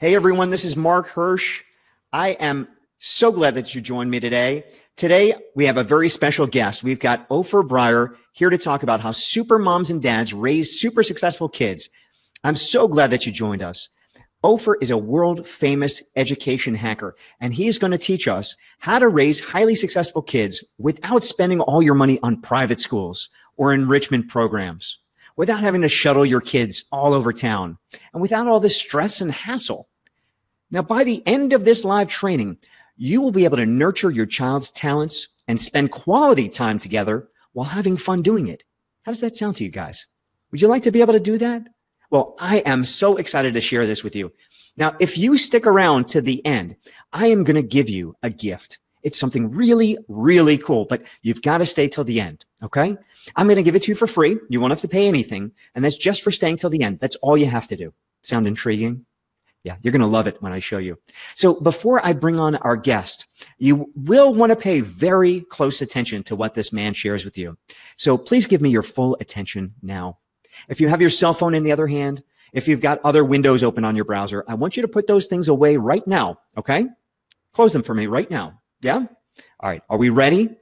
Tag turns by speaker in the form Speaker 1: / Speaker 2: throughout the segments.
Speaker 1: Hey everyone, this is Mark Hirsch. I am so glad that you joined me today. Today, we have a very special guest. We've got Opher Brayer here to talk about how super moms and dads raise super successful kids. I'm so glad that you joined us. Opher is a world famous education hacker, and he's going to teach us how to raise highly successful kids without spending all your money on private schools or enrichment programs, without having to shuttle your kids all over town, and without all this stress and hassle. Now, by the end of this live training, you will be able to nurture your child's talents and spend quality time together while having fun doing it. How does that sound to you guys? Would you like to be able to do that? Well, I am so excited to share this with you. Now, if you stick around to the end, I am going to give you a gift. It's something really, really cool, but you've got to stay till the end. Okay. I'm going to give it to you for free. You won't have to pay anything. And that's just for staying till the end. That's all you have to do. Sound intriguing? Yeah, you're going to love it when I show you. So before I bring on our guest, you will want to pay very close attention to what this man shares with you. So please give me your full attention now. If you have your cell phone in the other hand, if you've got other windows open on your browser, I want you to put those things away right now. Okay. Close them for me right now. Yeah. All right. Are we ready?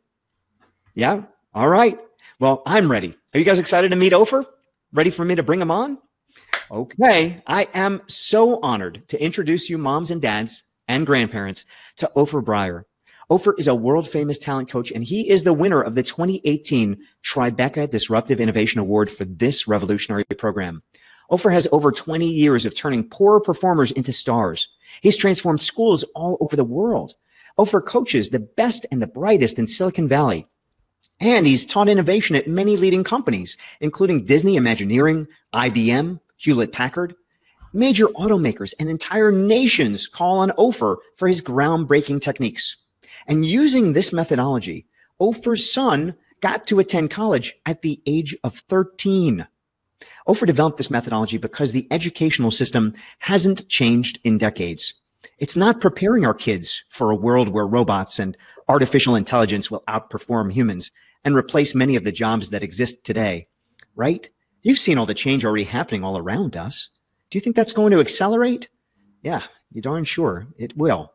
Speaker 1: Yeah. All right. Well, I'm ready. Are you guys excited to meet Opher? Ready for me to bring him on? Okay. I am so honored to introduce you, moms and dads and grandparents, to Opher Brayer. Opher is a world famous talent coach, and he is the winner of the 2018 Tribeca Disruptive Innovation Award for this revolutionary program. Opher has over 20 years of turning poor performers into stars. He's transformed schools all over the world. Opher coaches the best and the brightest in Silicon Valley. And he's taught innovation at many leading companies, including Disney Imagineering, IBM, Hewlett Packard. Major automakers and entire nations call on Opher for his groundbreaking techniques. And using this methodology, Opher's son got to attend college at the age of 13. Opher developed this methodology because the educational system hasn't changed in decades. It's not preparing our kids for a world where robots and artificial intelligence will outperform humans and replace many of the jobs that exist today, right? You've seen all the change already happening all around us. Do you think that's going to accelerate? Yeah, you darn sure it will.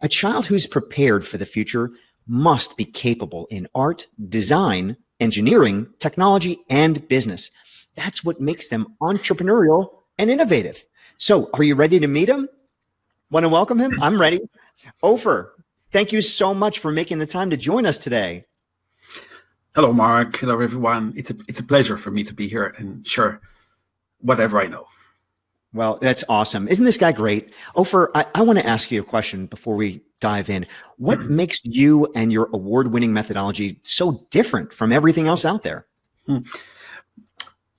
Speaker 1: A child who's prepared for the future must be capable in art, design, engineering, technology, and business. That's what makes them entrepreneurial and innovative. So, are you ready to meet him? Want to welcome him? I'm ready. Opher, thank you so much for making the time to join us today.
Speaker 2: Hello, Mark. Hello, everyone. It's a, it's a pleasure for me to be here and share whatever I know.
Speaker 1: Well, that's awesome. Isn't this guy great? Opher, I, I want to ask you a question before we dive in. What makes you and your award winning methodology so different from everything else out there? Hmm.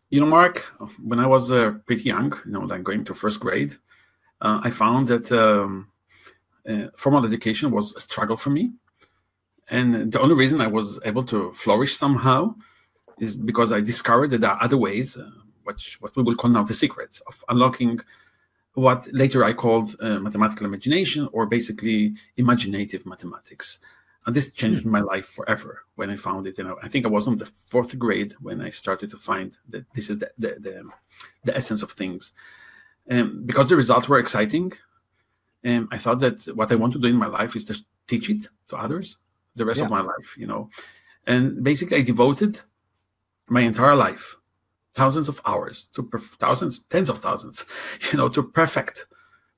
Speaker 2: You know, Mark, when I was uh, pretty young, you know, like going to first grade, uh, I found that um, uh, formal education was a struggle for me. And the only reason I was able to flourish somehow is because I discovered that there are other ways uh, which what we will call now the secrets of unlocking what later I called uh, mathematical imagination or basically imaginative mathematics. And this changed mm. my life forever when I found it. And I think I was in the fourth grade when I started to find that this is the the, the, the essence of things. Um, because the results were exciting, um, I thought that what I want to do in my life is just teach it to others the rest yeah. of my life, you know. And basically, I devoted my entire life thousands of hours to perf- thousands, tens of thousands, you know, to perfect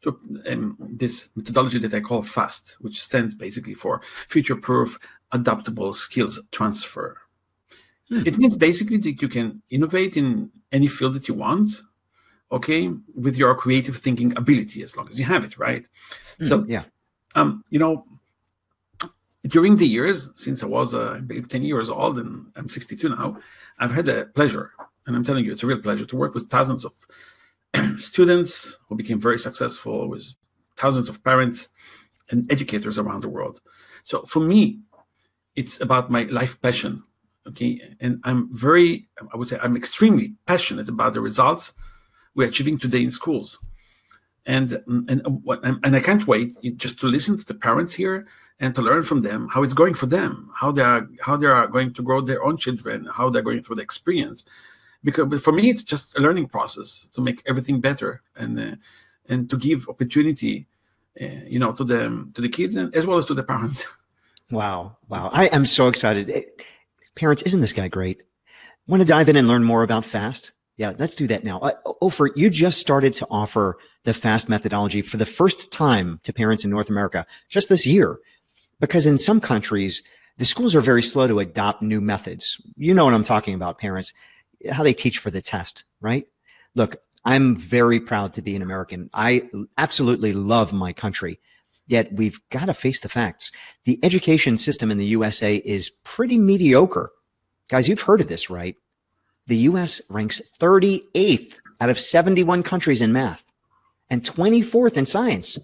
Speaker 2: to um, this methodology that I call FAST, which stands basically for future-proof, adaptable skills transfer. Hmm. It means basically that you can innovate in any field that you want, okay, with your creative thinking ability, as long as you have it, right?
Speaker 1: Hmm. So, yeah,
Speaker 2: um, you know, during the years since I was, uh, I believe, 10 years old, and I'm 62 now, I've had a pleasure and I'm telling you, it's a real pleasure to work with thousands of students who became very successful, with thousands of parents and educators around the world. So for me, it's about my life passion. Okay. And I'm very, I would say, I'm extremely passionate about the results we're achieving today in schools. And, and, and I can't wait just to listen to the parents here and to learn from them how it's going for them, how they are, how they are going to grow their own children, how they're going through the experience, because for me it's just a learning process to make everything better and uh, and to give opportunity, uh, you know, to the to the kids and as well as to the parents.
Speaker 1: Wow, wow! I am so excited. Eh, parents, isn't this guy great? Want to dive in and learn more about FAST? Yeah, let's do that now. Uh, Opher, you just started to offer the FAST methodology for the first time to parents in North America just this year, because in some countries the schools are very slow to adopt new methods. You know what I'm talking about, parents, how they teach for the test, right? Look, I'm very proud to be an American. I absolutely love my country. Yet we've got to face the facts. The education system in the USA is pretty mediocre. Guys, you've heard of this, right? The US ranks 38th out of 71 countries in math and 24th in science.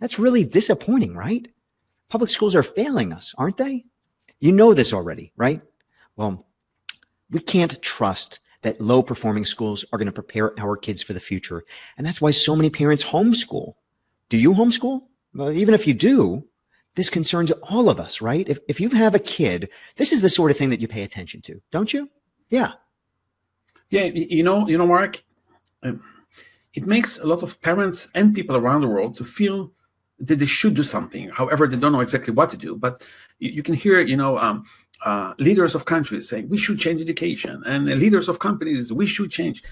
Speaker 1: That's really disappointing, right? Public schools are failing us, aren't they? You know this already, right? Well, we can't trust that low performing schools are going to prepare our kids for the future. And that's why so many parents homeschool. Do you homeschool? Well, even if you do, this concerns all of us, right? If, if you have a kid, this is the sort of thing that you pay attention to, don't you? Yeah.
Speaker 2: Yeah. You know, you know, Mark, um, it makes a lot of parents and people around the world to feel that they should do something. However, they don't know exactly what to do. But you, you can hear, you know, um, uh, leaders of countries saying we should change education, and leaders of companies we should change.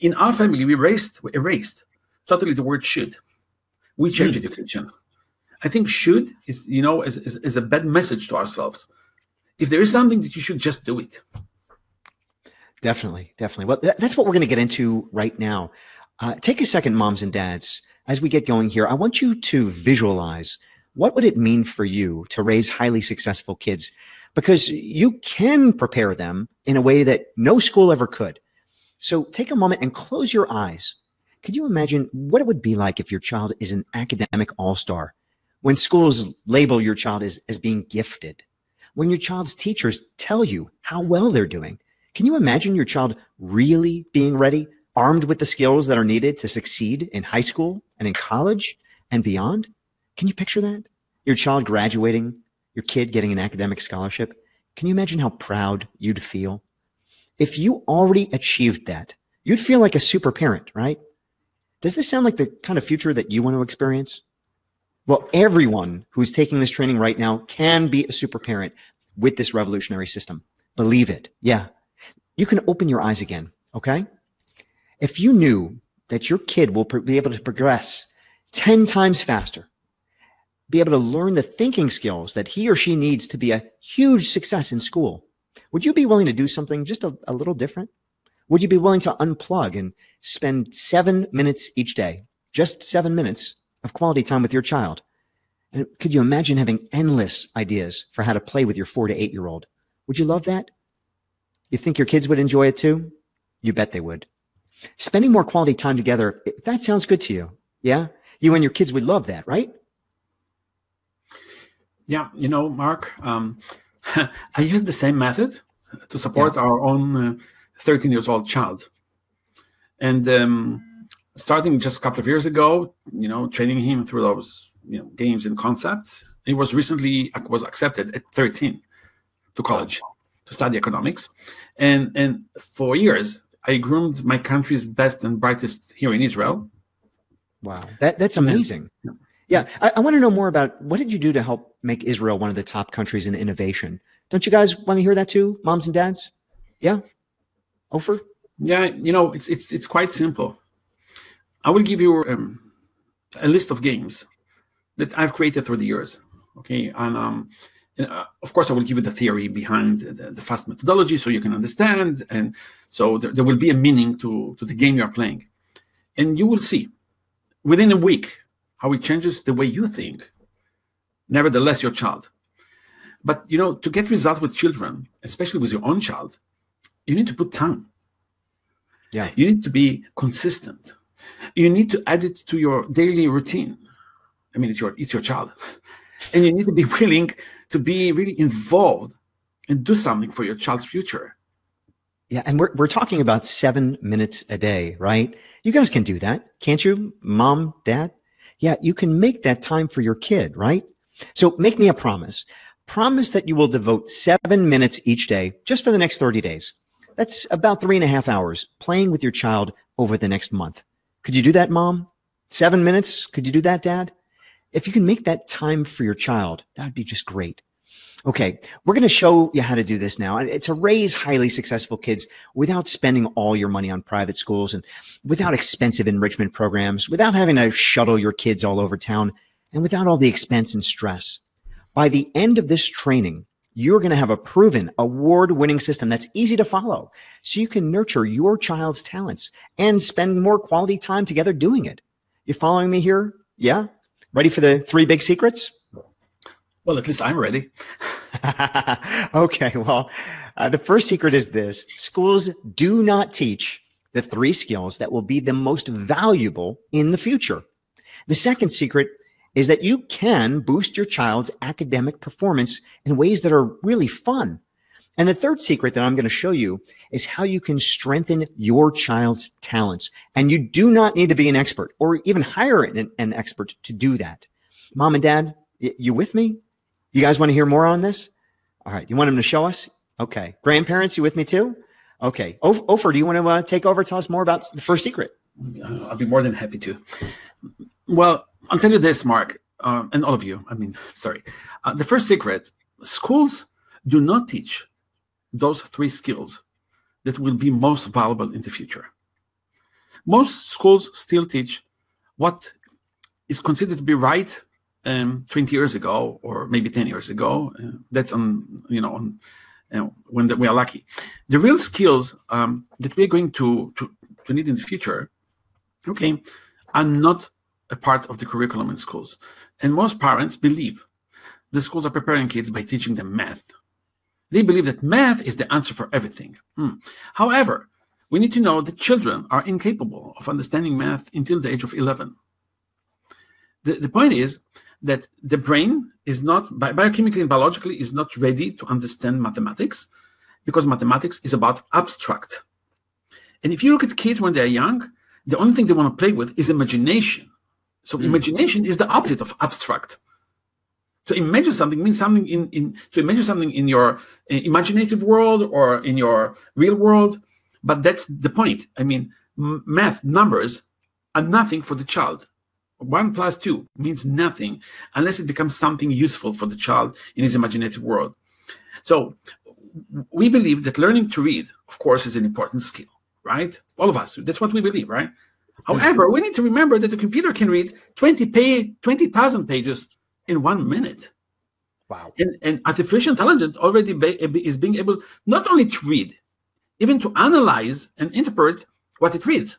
Speaker 2: In our family, we erased, we erased totally the word should. We change mm. education. I think should is you know is, is, is a bad message to ourselves. If there is something that you should just do it.
Speaker 1: Definitely, definitely. Well, that's what we're going to get into right now. Uh, take a second, moms and dads, as we get going here. I want you to visualize what would it mean for you to raise highly successful kids because you can prepare them in a way that no school ever could. So take a moment and close your eyes. Could you imagine what it would be like if your child is an academic all star? When schools label your child as, as being gifted? When your child's teachers tell you how well they're doing? Can you imagine your child really being ready, armed with the skills that are needed to succeed in high school and in college and beyond? Can you picture that? Your child graduating your kid getting an academic scholarship, can you imagine how proud you'd feel? If you already achieved that, you'd feel like a super parent, right? Does this sound like the kind of future that you want to experience? Well, everyone who's taking this training right now can be a super parent with this revolutionary system. Believe it. Yeah. You can open your eyes again. Okay. If you knew that your kid will be able to progress 10 times faster be able to learn the thinking skills that he or she needs to be a huge success in school, would you be willing to do something just a, a little different? Would you be willing to unplug and spend seven minutes each day, just seven minutes of quality time with your child? And could you imagine having endless ideas for how to play with your four to eight year old? Would you love that? You think your kids would enjoy it too? You bet they would. Spending more quality time together, that sounds good to you. Yeah? You and your kids would love that, right?
Speaker 2: Yeah, you know, Mark, um, I use the same method to support yeah. our own uh, 13 years old child. And um, starting just a couple of years ago, you know, training him through those you know games and concepts. He was recently was accepted at 13 to college to study economics, and and for years I groomed my country's best and brightest here in Israel.
Speaker 1: Wow, that that's amazing. And, yeah, I, I want to know more about what did you do to help make Israel one of the top countries in innovation? Don't you guys want to hear that too, moms and dads? Yeah, Opher.
Speaker 2: Yeah, you know it's it's it's quite simple. I will give you um, a list of games that I've created through the years. Okay, and um, uh, of course I will give you the theory behind the, the fast methodology so you can understand, and so there, there will be a meaning to to the game you are playing, and you will see within a week how it changes the way you think. Nevertheless, your child. But you know, to get results with children, especially with your own child, you need to put time.
Speaker 1: Yeah.
Speaker 2: You need to be consistent. You need to add it to your daily routine. I mean, it's your it's your child. And you need to be willing to be really involved and do something for your child's future.
Speaker 1: Yeah, and we're we're talking about seven minutes a day, right? You guys can do that, can't you, mom, dad? yeah, you can make that time for your kid, right? So make me a promise. Promise that you will devote seven minutes each day just for the next 30 days. That's about three and a half hours playing with your child over the next month. Could you do that, mom? Seven minutes. Could you do that, Dad? If you can make that time for your child, that would be just great. Okay, we're going to show you how to do this now. It's to raise highly successful kids without spending all your money on private schools and without expensive enrichment programs, without having to shuttle your kids all over town, and without all the expense and stress. By the end of this training, you're going to have a proven award winning system that's easy to follow so you can nurture your child's talents and spend more quality time together doing it. You following me here? Yeah? Ready for the three big secrets?
Speaker 2: Well, at least I'm ready.
Speaker 1: okay. Well, uh, the first secret is this schools do not teach the three skills that will be the most valuable in the future. The second secret is that you can boost your child's academic performance in ways that are really fun. And the third secret that I'm going to show you is how you can strengthen your child's talents. And you do not need to be an expert or even hire an, an expert to do that. Mom and dad, you with me? You guys want to hear more on this? All right. You want him to show us? Okay. Grandparents, you with me too? Okay. Opher, do you want to uh, take over? Tell us more about the first secret.
Speaker 2: I'll be more than happy to. Well, I'll tell you this, Mark, uh, and all of you. I mean, sorry. Uh, the first secret schools do not teach those three skills that will be most valuable in the future. Most schools still teach what is considered to be right um, 20 years ago or maybe 10 years ago. Uh, that's on, you know, on, when the, we are lucky. The real skills um, that we're going to, to, to need in the future, okay, are not a part of the curriculum in schools. And most parents believe the schools are preparing kids by teaching them math. They believe that math is the answer for everything. Hmm. However, we need to know that children are incapable of understanding math until the age of 11. The, the point is that the brain is not biochemically and biologically is not ready to understand mathematics because mathematics is about abstract and if you look at kids when they're young the only thing they want to play with is imagination so mm. imagination is the opposite of abstract to imagine something means something in, in to imagine something in your uh, imaginative world or in your real world but that's the point i mean math numbers are nothing for the child one plus two means nothing unless it becomes something useful for the child in his imaginative world. So we believe that learning to read, of course, is an important skill, right? All of us. That's what we believe, right? However, we need to remember that the computer can read 20 pay 20,000 pages in one minute.
Speaker 1: Wow.
Speaker 2: And, and artificial intelligence already be, is being able not only to read, even to analyze and interpret what it reads.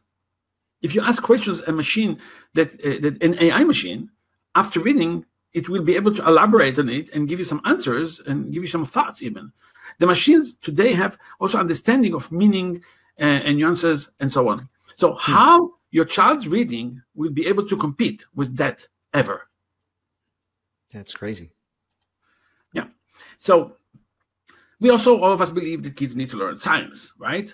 Speaker 2: If you ask questions, a machine that, uh, that an AI machine, after reading, it will be able to elaborate on it and give you some answers and give you some thoughts even. The machines today have also understanding of meaning uh, and nuances and so on. So hmm. how your child's reading will be able to compete with that ever?
Speaker 1: That's crazy.
Speaker 2: Yeah. So we also all of us believe that kids need to learn science, right?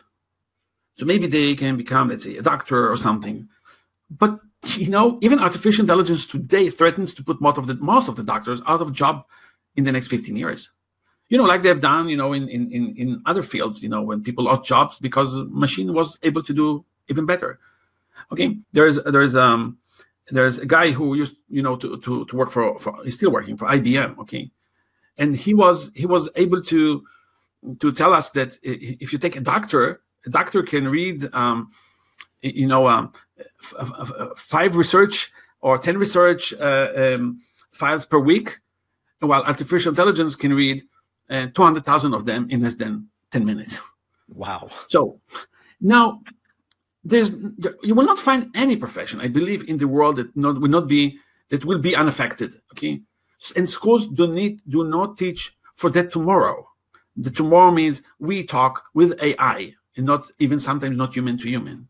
Speaker 2: So maybe they can become, let's say, a doctor or something. But you know, even artificial intelligence today threatens to put most of the most of the doctors out of job in the next 15 years. You know, like they've done, you know, in in in other fields, you know, when people lost jobs because machine was able to do even better. Okay, there's there's um there's a guy who used you know to to, to work for, for he's still working for IBM. Okay, and he was he was able to to tell us that if you take a doctor a doctor can read, um, you know, um, five research or 10 research uh, um, files per week, while artificial intelligence can read uh, 200,000 of them in less than 10 minutes.
Speaker 1: Wow.
Speaker 2: So now there's you will not find any profession, I believe, in the world that not, will not be that will be unaffected. Okay. And schools do need do not teach for that tomorrow. The tomorrow means we talk with AI and not even sometimes not human to human.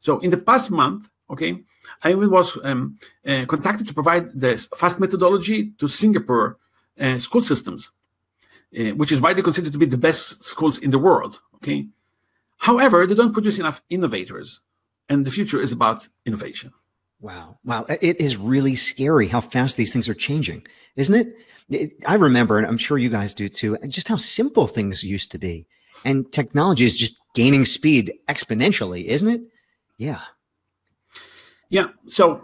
Speaker 2: So in the past month, okay, I was um, uh, contacted to provide this FAST methodology to Singapore uh, school systems, uh, which is widely considered to be the best schools in the world. Okay, however, they don't produce enough innovators, and the future is about innovation.
Speaker 1: Wow, wow, it is really scary how fast these things are changing, isn't it? it I remember, and I'm sure you guys do too, just how simple things used to be and technology is just gaining speed exponentially, isn't it? Yeah.
Speaker 2: Yeah. So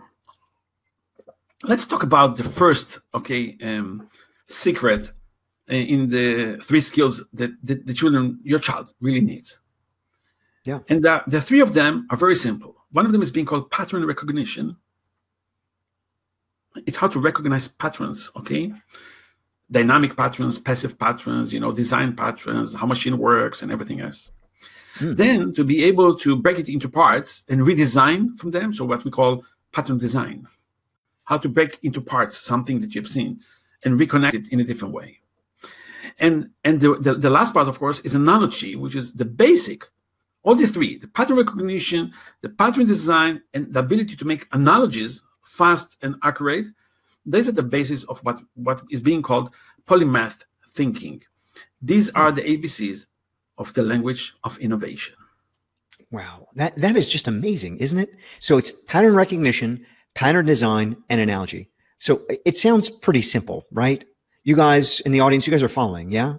Speaker 2: let's talk about the first, okay, um, secret uh, in the three skills that the, the children, your child, really needs.
Speaker 1: Yeah.
Speaker 2: And the, the three of them are very simple. One of them is being called pattern recognition. It's how to recognize patterns, okay? Dynamic patterns, passive patterns, you know, design patterns, how machine works, and everything else. Mm. Then to be able to break it into parts and redesign from them, so what we call pattern design. How to break into parts something that you've seen and reconnect it in a different way. And and the, the, the last part, of course, is analogy, which is the basic all the three the pattern recognition, the pattern design, and the ability to make analogies fast and accurate. These are the basis of what, what is being called polymath thinking. These are the ABCs of the language of innovation.
Speaker 1: Wow, that, that is just amazing, isn't it? So it's pattern recognition, pattern design, and analogy. So it sounds pretty simple, right? You guys in the audience, you guys are following, yeah?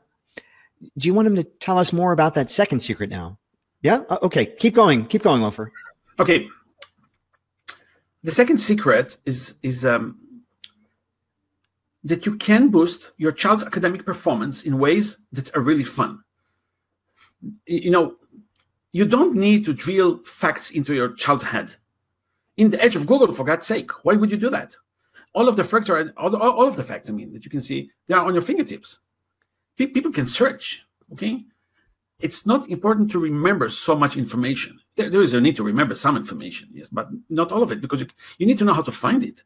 Speaker 1: Do you want him to tell us more about that second secret now? Yeah. Uh, okay. Keep going. Keep going, Opher.
Speaker 2: Okay. The second secret is is um, that you can boost your child's academic performance in ways that are really fun. You know, you don't need to drill facts into your child's head. In the edge of Google, for God's sake, why would you do that? All of the facts are all, all of the facts. I mean, that you can see, they are on your fingertips. People can search. Okay, it's not important to remember so much information. There, there is a need to remember some information, yes, but not all of it because you, you need to know how to find it.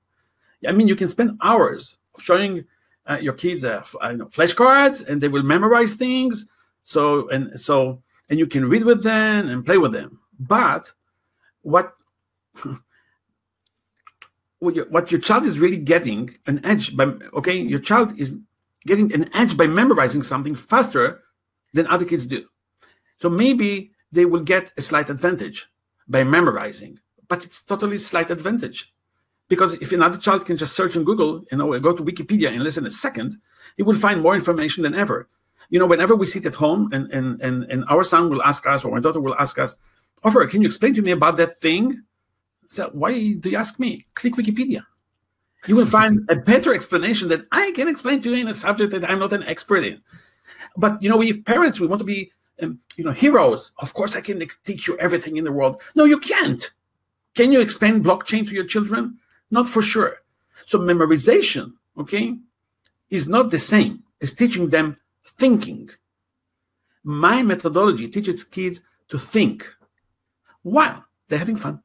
Speaker 2: I mean, you can spend hours showing uh, your kids uh, you know, flashcards and they will memorize things. So and so and you can read with them and play with them. But what what your child is really getting an edge by okay, your child is getting an edge by memorizing something faster than other kids do. So maybe they will get a slight advantage by memorizing, but it's totally slight advantage. Because if another child can just search on Google, you know, go to Wikipedia in less than a second, he will find more information than ever. You know, whenever we sit at home and and and, and our son will ask us or my daughter will ask us, Opher, can you explain to me about that thing? So why do you ask me? Click Wikipedia. You will find a better explanation that I can explain to you in a subject that I'm not an expert in. But you know, we parents, we want to be um, you know, heroes. Of course, I can teach you everything in the world. No, you can't. Can you explain blockchain to your children? Not for sure. So memorization, okay, is not the same as teaching them thinking. My methodology teaches kids to think while they're having fun.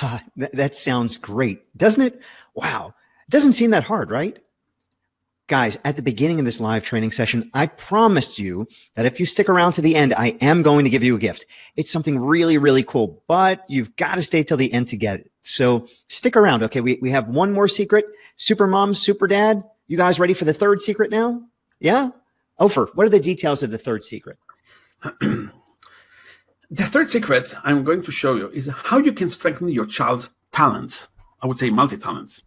Speaker 1: that sounds great, doesn't it? Wow. It doesn't seem that hard, right? Guys, at the beginning of this live training session, I promised you that if you stick around to the end, I am going to give you a gift. It's something really, really cool, but you've got to stay till the end to get it. So stick around. Okay. We, we have one more secret. Super mom, super dad. You guys ready for the third secret now? Yeah. Opher, what are the details of the third secret?
Speaker 2: the third secret I'm going to show you is how you can strengthen your child's talents. I would say multi talents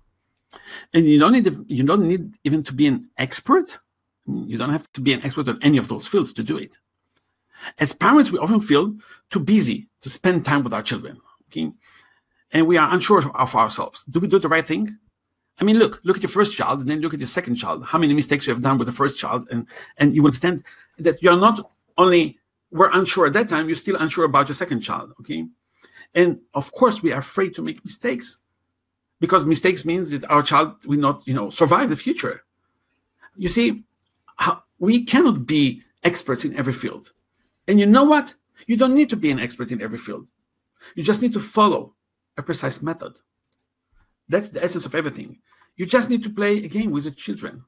Speaker 2: and you don't need you don't need even to be an expert. You don't have to be an expert on any of those fields to do it. As parents we often feel too busy to spend time with our children okay? And we are unsure of ourselves. Do we do the right thing? I mean look look at your first child and then look at your second child. How many mistakes you have done with the first child and and you understand that you're not only were unsure at that time you're still unsure about your second child okay? And of course we are afraid to make mistakes because mistakes means that our child will not you know survive the future. You see we cannot be experts in every field. And you know what? You don't need to be an expert in every field. You just need to follow a precise method. That's the essence of everything. You just need to play a game with the children.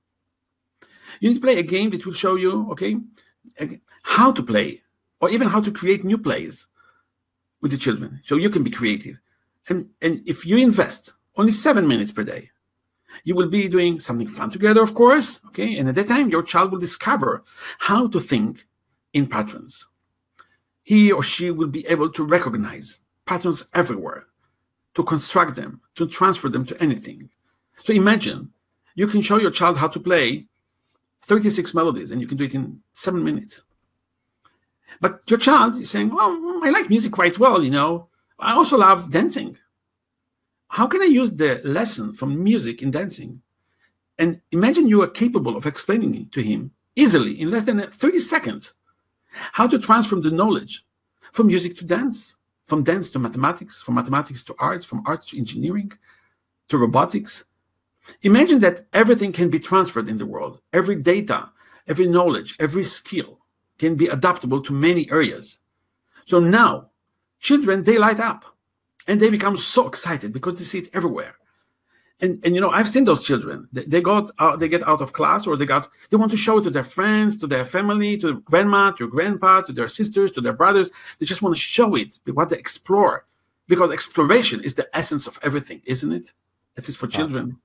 Speaker 2: You need to play a game that will show you okay how to play or even how to create new plays with the children so you can be creative. And and if you invest only seven minutes per day. You will be doing something fun together, of course. Okay. And at that time, your child will discover how to think in patterns. He or she will be able to recognize patterns everywhere, to construct them, to transfer them to anything. So imagine you can show your child how to play 36 melodies and you can do it in seven minutes. But your child is saying, Well, I like music quite well, you know. I also love dancing. How can I use the lesson from music in dancing? And imagine you are capable of explaining to him easily in less than 30 seconds how to transform the knowledge from music to dance, from dance to mathematics, from mathematics to art, from art to engineering, to robotics. Imagine that everything can be transferred in the world. Every data, every knowledge, every skill can be adaptable to many areas. So now, children, they light up and they become so excited because they see it everywhere. And and you know i've seen those children. They, they got out they get out of class or they got they want to show it to their friends to their family to grandma to grandpa to their sisters to their brothers. They just want to show it they want to explore. Because exploration is the essence of everything isn't it? At least for children.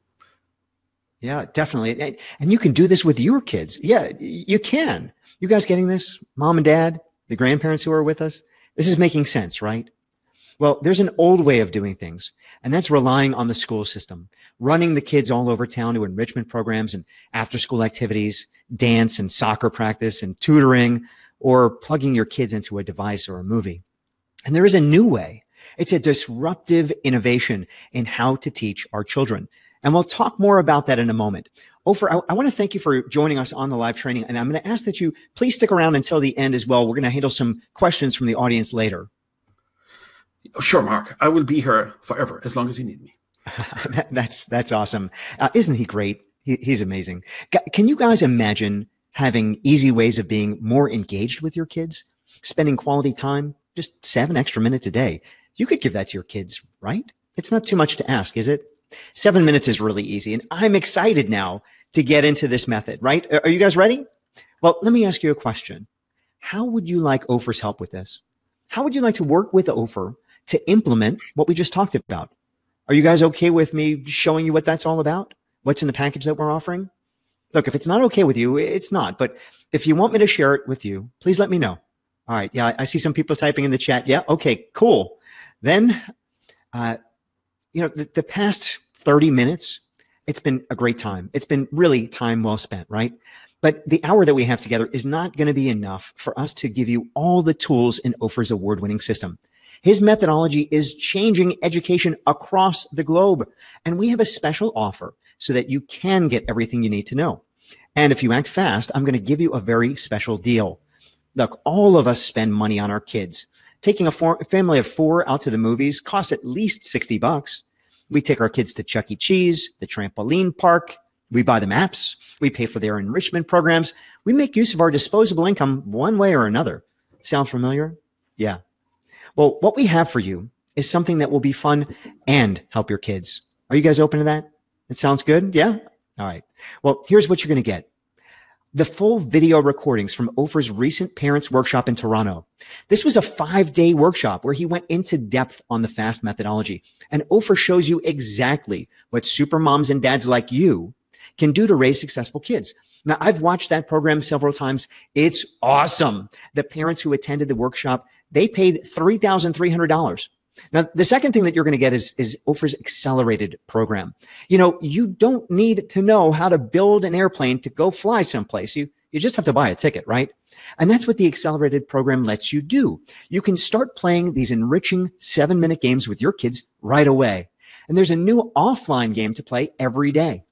Speaker 1: Yeah definitely. And you can do this with your kids. Yeah you can. You guys getting this? Mom and dad the grandparents who are with us? This is making sense right well, there's an old way of doing things, and that's relying on the school system, running the kids all over town to enrichment programs and after school activities, dance and soccer practice and tutoring, or plugging your kids into a device or a movie. And there is a new way. It's a disruptive innovation in how to teach our children. And we'll talk more about that in a moment. Opher, I, I want to thank you for joining us on the live training. And I'm going to ask that you please stick around until the end as well. We're going to handle some questions from the audience later.
Speaker 2: Sure, Mark. I will be here forever as long as you need me.
Speaker 1: that's that's awesome. Uh, isn't he great? He, he's amazing. Can you guys imagine having easy ways of being more engaged with your kids, spending quality time, just seven extra minutes a day? You could give that to your kids, right? It's not too much to ask, is it? Seven minutes is really easy, and I'm excited now to get into this method. Right? Are you guys ready? Well, let me ask you a question. How would you like Opher's help with this? How would you like to work with Opher to implement what we just talked about. Are you guys okay with me showing you what that's all about? What's in the package that we're offering? Look, if it's not okay with you, it's not. But if you want me to share it with you, please let me know. All right. Yeah, I see some people typing in the chat. Yeah. Okay. Cool. Then, uh, you know, the, the past 30 minutes, it's been a great time. It's been really time well spent, right? But the hour that we have together is not going to be enough for us to give you all the tools in Opher's award winning system. His methodology is changing education across the globe. And we have a special offer so that you can get everything you need to know. And if you act fast, I'm going to give you a very special deal. Look, all of us spend money on our kids. Taking a for- family of four out to the movies costs at least 60 bucks. We take our kids to Chuck E. Cheese, the trampoline park. We buy them apps. We pay for their enrichment programs. We make use of our disposable income one way or another. Sound familiar? Yeah, well, what we have for you is something that will be fun and help your kids. Are you guys open to that? It sounds good? Yeah? All right. Well, here's what you're going to get. The full video recordings from Opher's recent parents workshop in Toronto. This was a five day workshop where he went into depth on the FAST methodology. And Opher shows you exactly what super moms and dads like you can do to raise successful kids. Now, I've watched that program several times. It's awesome. The parents who attended the workshop they paid $3,300. Now, the second thing that you're going to get is, is Opher's accelerated program. You know, you don't need to know how to build an airplane to go fly someplace. You, you just have to buy a ticket, right? And that's what the accelerated program lets you do. You can start playing these enriching seven minute games with your kids right away. And there's a new offline game to play every day.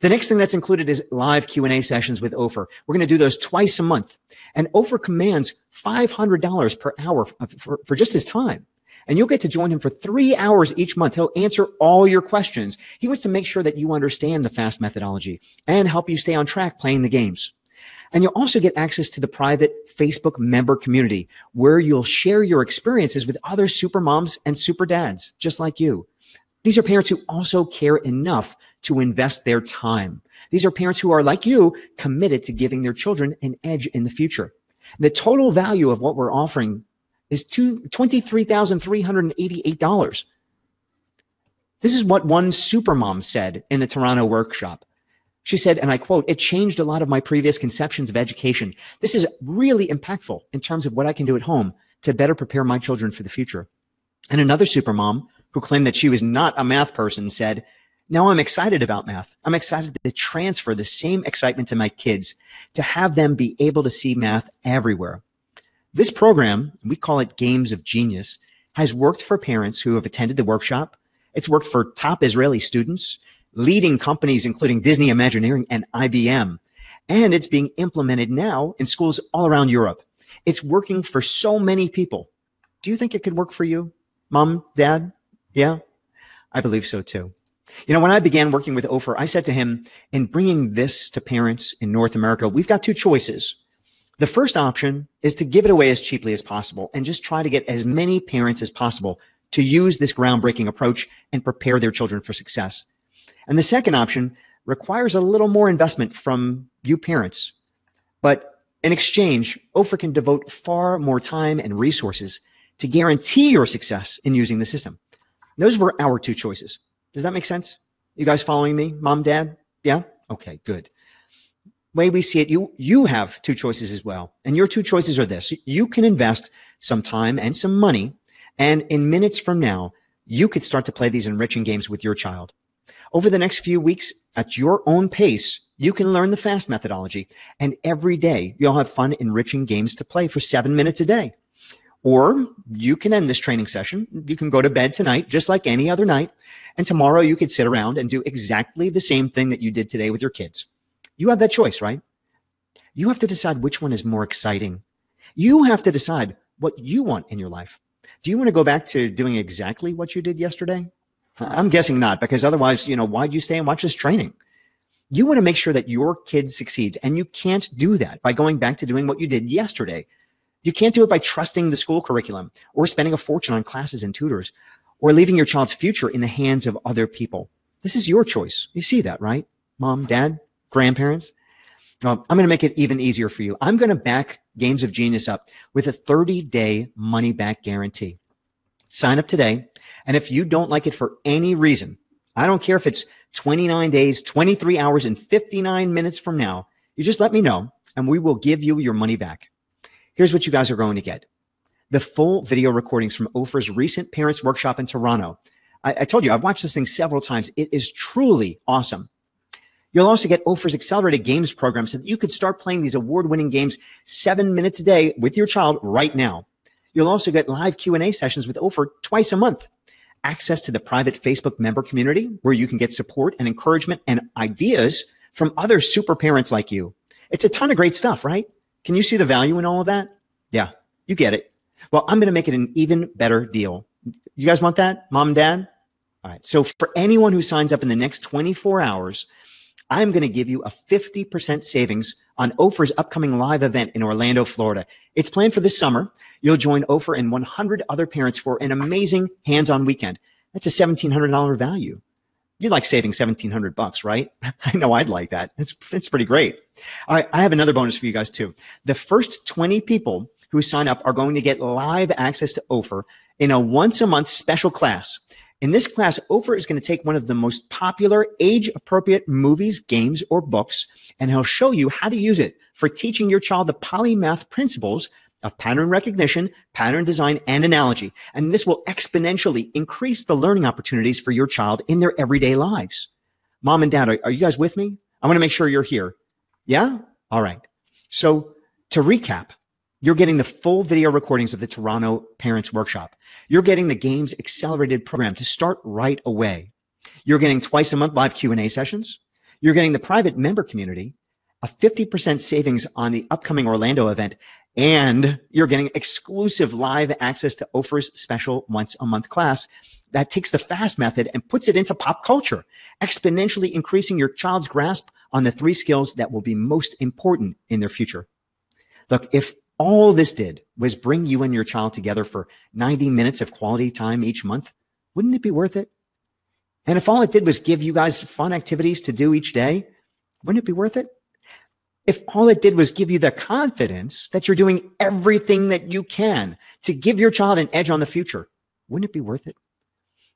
Speaker 1: The next thing that's included is live Q&A sessions with Opher. We're going to do those twice a month. And Opher commands $500 per hour for, for just his time. And you'll get to join him for three hours each month. He'll answer all your questions. He wants to make sure that you understand the FAST methodology and help you stay on track playing the games. And you'll also get access to the private Facebook member community where you'll share your experiences with other super moms and super dads, just like you. These are parents who also care enough to invest their time. These are parents who are like you, committed to giving their children an edge in the future. The total value of what we're offering is $23,388. This is what one supermom said in the Toronto workshop. She said, and I quote, it changed a lot of my previous conceptions of education. This is really impactful in terms of what I can do at home to better prepare my children for the future. And another supermom who claimed that she was not a math person, said, Now I'm excited about math. I'm excited to transfer the same excitement to my kids, to have them be able to see math everywhere. This program, we call it Games of Genius, has worked for parents who have attended the workshop It's worked for top Israeli students, leading companies, including Disney Imagineering and IBM. And it's being implemented now in schools all around Europe. It's working for so many people. Do you think it could work for you? Mom, dad? Yeah, I believe so too. You know, when I began working with Opher, I said to him, in bringing this to parents in North America, we've got two choices. The first option is to give it away as cheaply as possible and just try to get as many parents as possible to use this groundbreaking approach and prepare their children for success. And the second option requires a little more investment from you parents. But in exchange, Opher can devote far more time and resources to guarantee your success in using the system. Those were our two choices. Does that make sense? You guys following me, mom, dad? Yeah? Okay, good. Way we see it, you you have two choices as well. And your two choices are this. You can invest some time and some money, and in minutes from now, you could start to play these enriching games with your child. Over the next few weeks, at your own pace, you can learn the FAST methodology. And every day, you'll have fun, enriching games to play for seven minutes a day. Or you can end this training session. You can go to bed tonight, just like any other night. And tomorrow you could sit around and do exactly the same thing that you did today with your kids. You have that choice, right? You have to decide which one is more exciting. You have to decide what you want in your life. Do you want to go back to doing exactly what you did yesterday? I'm guessing not, because otherwise, you know, why'd you stay and watch this training? You want to make sure that your kid succeeds, and you can't do that by going back to doing what you did yesterday. You can't do it by trusting the school curriculum or spending a fortune on classes and tutors or leaving your child's future in the hands of other people. This is your choice. You see that, right? Mom, dad, grandparents. I'm going to make it even easier for you. I'm going to back Games of Genius up with a 30 day money back guarantee. Sign up today. And if you don't like it for any reason, I don't care if it's 29 days, 23 hours, and 59 minutes from now, you just let me know and we will give you your money back. Here's what you guys are going to get the full video recordings from Opher's recent parents workshop in Toronto. I, I, told you, I've watched this thing several times. It is truly awesome. You'll also get Opher's accelerated games program so that you could start playing these award-winning games seven minutes a day with your child right now. You'll also get live Q&A sessions with Opher twice a month, access to the private Facebook member community where you can get support and encouragement and ideas from other super parents like you. It's a ton of great stuff, right? Can you see the value in all of that? Yeah, you get it. Well, I'm going to make it an even better deal. You guys want that, mom and dad? All right. So for anyone who signs up in the next 24 hours, I'm going to give you a 50% savings on Opher's upcoming live event in Orlando, Florida. It's planned for this summer. You'll join Opher and 100 other parents for an amazing hands-on weekend. That's a $1,700 value. You'd like saving 1700 bucks, right? I know I'd like that. It's, it's pretty great. All right. I have another bonus for you guys too. The first 20 people who sign up are going to get live access to Opher in a once a month special class. In this class, Opher is going to take one of the most popular age appropriate movies, games, or books, and he'll show you how to use it for teaching your child the polymath principles of pattern recognition, pattern design, and analogy. And this will exponentially increase the learning opportunities for your child in their everyday lives. Mom and dad, are, are you guys with me? I want to make sure you're here. Yeah? All right. So to recap, you're getting the full video recordings of the Toronto Parents Workshop. You're getting the Games Accelerated program to start right away. You're getting twice a month live Q&A sessions. You're getting the private member community, a 50% savings on the upcoming Orlando event, and you're getting exclusive live access to Opher's special once a month class that takes the fast method and puts it into pop culture, exponentially increasing your child's grasp on the three skills that will be most important in their future. Look, if all this did was bring you and your child together for 90 minutes of quality time each month, wouldn't it be worth it? And if all it did was give you guys fun activities to do each day, wouldn't it be worth it? If all it did was give you the confidence that you're doing everything that you can to give your child an edge on the future, wouldn't it be worth it?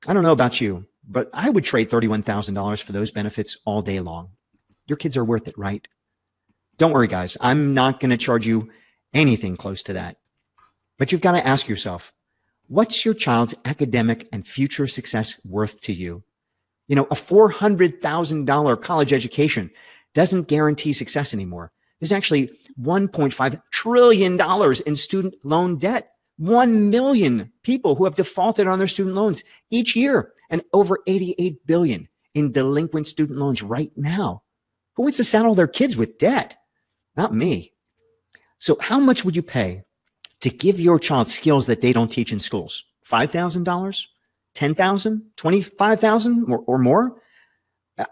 Speaker 1: I don't know about you, but I would trade $31,000 for those benefits all day long. Your kids are worth it, right? Don't worry, guys. I'm not going to charge you anything close to that. But you've got to ask yourself, what's your child's academic and future success worth to you? You know, a $400,000 college education doesn't guarantee success anymore. There's actually $1.5 trillion in student loan debt 1 million people who have defaulted on their student loans each year and over 88 billion in delinquent student loans right now. Who wants to saddle their kids with debt? Not me. So how much would you pay to give your child skills that they don't teach in schools? $5,000, 10,000, 25,000 or, or more?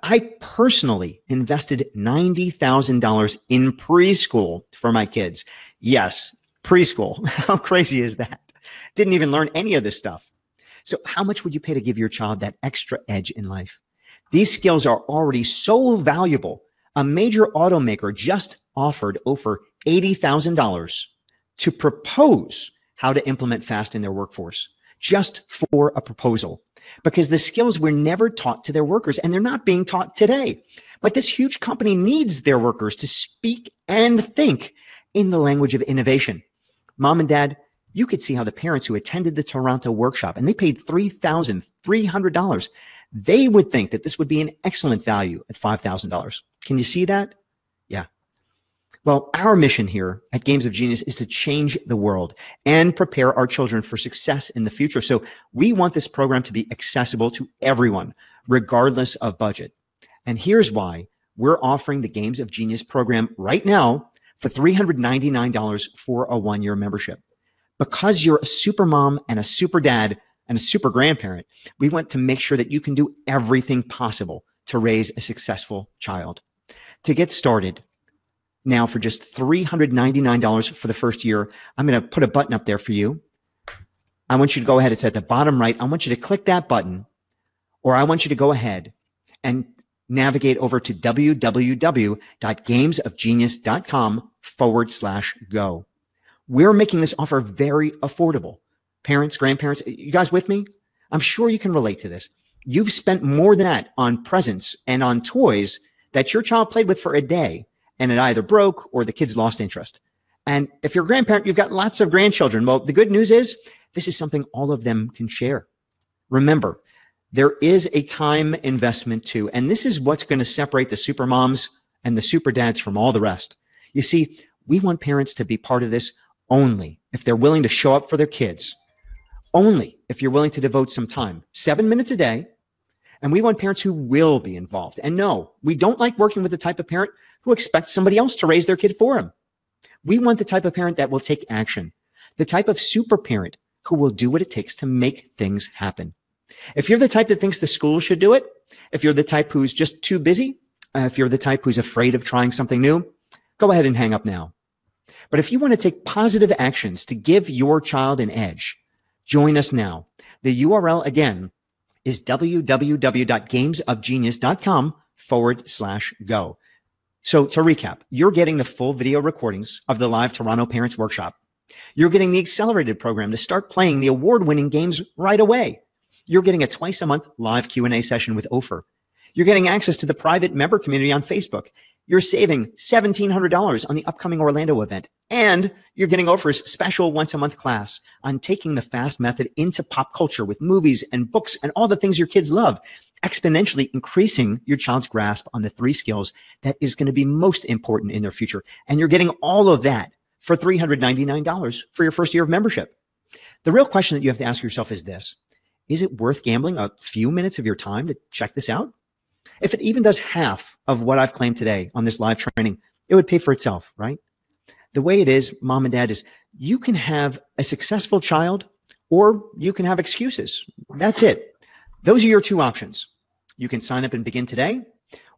Speaker 1: I personally invested $90,000 in preschool for my kids. Yes, preschool. How crazy is that? Didn't even learn any of this stuff. So, how much would you pay to give your child that extra edge in life? These skills are already so valuable. A major automaker just offered over $80,000 to propose how to implement FAST in their workforce, just for a proposal, because the skills were never taught to their workers and they're not being taught today. But this huge company needs their workers to speak and think in the language of innovation. Mom and dad, you could see how the parents who attended the Toronto workshop and they paid $3,300, they would think that this would be an excellent value at $5,000. Can you see that? Well, our mission here at Games of Genius is to change the world and prepare our children for success in the future. So we want this program to be accessible to everyone, regardless of budget. And here's why we're offering the Games of Genius program right now for $399 for a one year membership. Because you're a super mom and a super dad and a super grandparent, we want to make sure that you can do everything possible to raise a successful child. To get started, now for just $399 for the first year, I'm going to put a button up there for you. I want you to go ahead. It's at the bottom right. I want you to click that button, or I want you to go ahead and navigate over to www.gamesofgenius.com forward slash go. We're making this offer very affordable. Parents, grandparents, you guys with me? I'm sure you can relate to this. You've spent more than that on presents and on toys that your child played with for a day and it either broke or the kids lost interest. And if you're a grandparent, you've got lots of grandchildren. Well, the good news is this is something all of them can share. Remember, there is a time investment too. And this is what's going to separate the super moms and the super dads from all the rest. You see, we want parents to be part of this only if they're willing to show up for their kids, only if you're willing to devote some time, seven minutes a day. And we want parents who will be involved. And no, we don't like working with the type of parent who expects somebody else to raise their kid for him. We want the type of parent that will take action, the type of super parent who will do what it takes to make things happen. If you're the type that thinks the school should do it, if you're the type who's just too busy, uh, if you're the type who's afraid of trying something new, go ahead and hang up now. But if you want to take positive actions to give your child an edge, join us now. The URL again is www.gamesofgenius.com forward slash go. So to recap, you're getting the full video recordings of the live Toronto Parents Workshop. You're getting the accelerated program to start playing the award-winning games right away. You're getting a twice a month live Q&A session with Opher. You're getting access to the private member community on Facebook. You're saving $1,700 on the upcoming Orlando event. And you're getting Opher's special once a month class on taking the fast method into pop culture with movies and books and all the things your kids love, exponentially increasing your child's grasp on the three skills that is going to be most important in their future. And you're getting all of that for $399 for your first year of membership. The real question that you have to ask yourself is this is it worth gambling a few minutes of your time to check this out? If it even does half of what I've claimed today on this live training, it would pay for itself, right? The way it is, mom and dad, is you can have a successful child or you can have excuses. That's it. Those are your two options. You can sign up and begin today,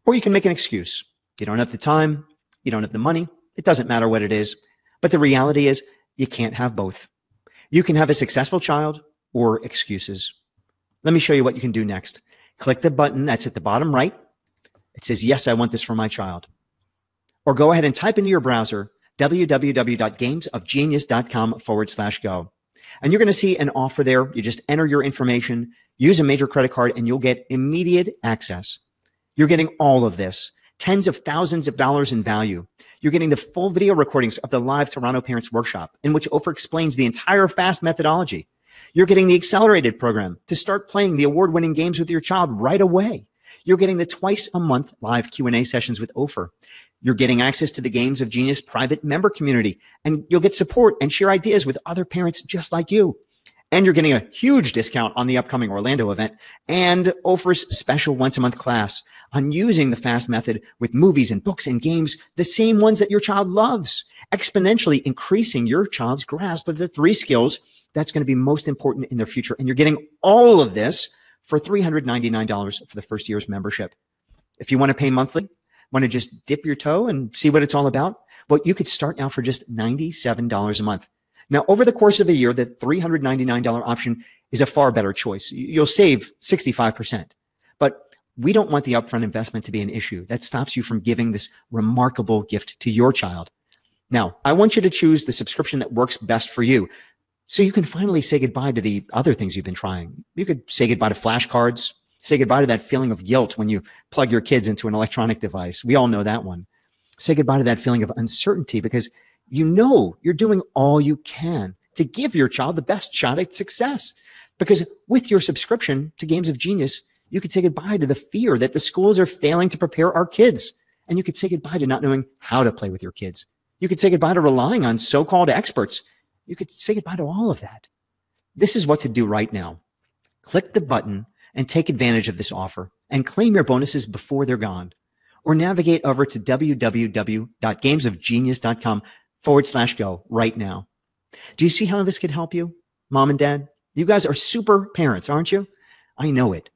Speaker 1: or you can make an excuse. You don't have the time, you don't have the money. It doesn't matter what it is. But the reality is, you can't have both. You can have a successful child or excuses. Let me show you what you can do next. Click the button that's at the bottom right. It says, Yes, I want this for my child. Or go ahead and type into your browser www.gamesofgenius.com forward slash go. And you're going to see an offer there. You just enter your information, use a major credit card, and you'll get immediate access. You're getting all of this, tens of thousands of dollars in value. You're getting the full video recordings of the live Toronto Parents Workshop, in which Opher explains the entire FAST methodology. You're getting the accelerated program to start playing the award winning games with your child right away. You're getting the twice a month live Q&A sessions with Opher. You're getting access to the Games of Genius private member community, and you'll get support and share ideas with other parents just like you. And you're getting a huge discount on the upcoming Orlando event and Opher's special once a month class on using the FAST method with movies and books and games, the same ones that your child loves, exponentially increasing your child's grasp of the three skills that's going to be most important in their future. And you're getting all of this for $399 for the first year's membership. If you want to pay monthly, want to just dip your toe and see what it's all about, well, you could start now for just $97 a month. Now, over the course of a year, the $399 option is a far better choice. You'll save 65%. But we don't want the upfront investment to be an issue that stops you from giving this remarkable gift to your child. Now, I want you to choose the subscription that works best for you. So you can finally say goodbye to the other things you've been trying. You could say goodbye to flashcards, say goodbye to that feeling of guilt when you plug your kids into an electronic device. We all know that one. Say goodbye to that feeling of uncertainty because you know you're doing all you can to give your child the best shot at success. Because with your subscription to Games of Genius, you could say goodbye to the fear that the schools are failing to prepare our kids. And you could say goodbye to not knowing how to play with your kids. You could say goodbye to relying on so called experts you could say goodbye to all of that. This is what to do right now. Click the button and take advantage of this offer and claim your bonuses before they're gone. Or navigate over to www.gamesofgenius.com forward slash go right now. Do you see how this could help you, mom and dad? You guys are super parents, aren't you? I know it.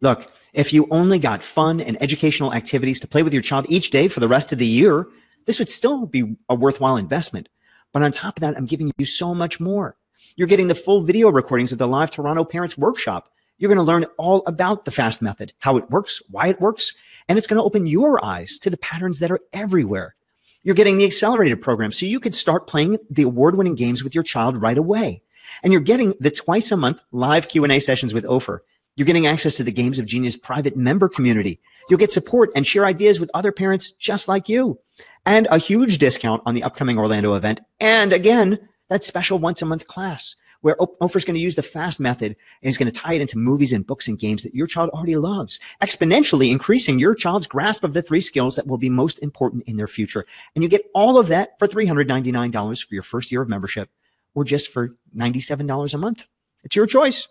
Speaker 1: Look, if you only got fun and educational activities to play with your child each day for the rest of the year, this would still be a worthwhile investment. But on top of that, I'm giving you so much more. You're getting the full video recordings of the live Toronto Parents Workshop. You're going to learn all about the FAST method, how it works, why it works, and it's going to open your eyes to the patterns that are everywhere. You're getting the accelerated program so you could start playing the award-winning games with your child right away. And you're getting the twice a month live Q&A sessions with Opher. You're getting access to the Games of Genius private member community. You'll get support and share ideas with other parents just like you and a huge discount on the upcoming Orlando event. And again, that special once a month class where Opher's going to use the fast method and he's going to tie it into movies and books and games that your child already loves, exponentially increasing your child's grasp of the three skills that will be most important in their future. And you get all of that for $399 for your first year of membership or just for $97 a month. It's your choice.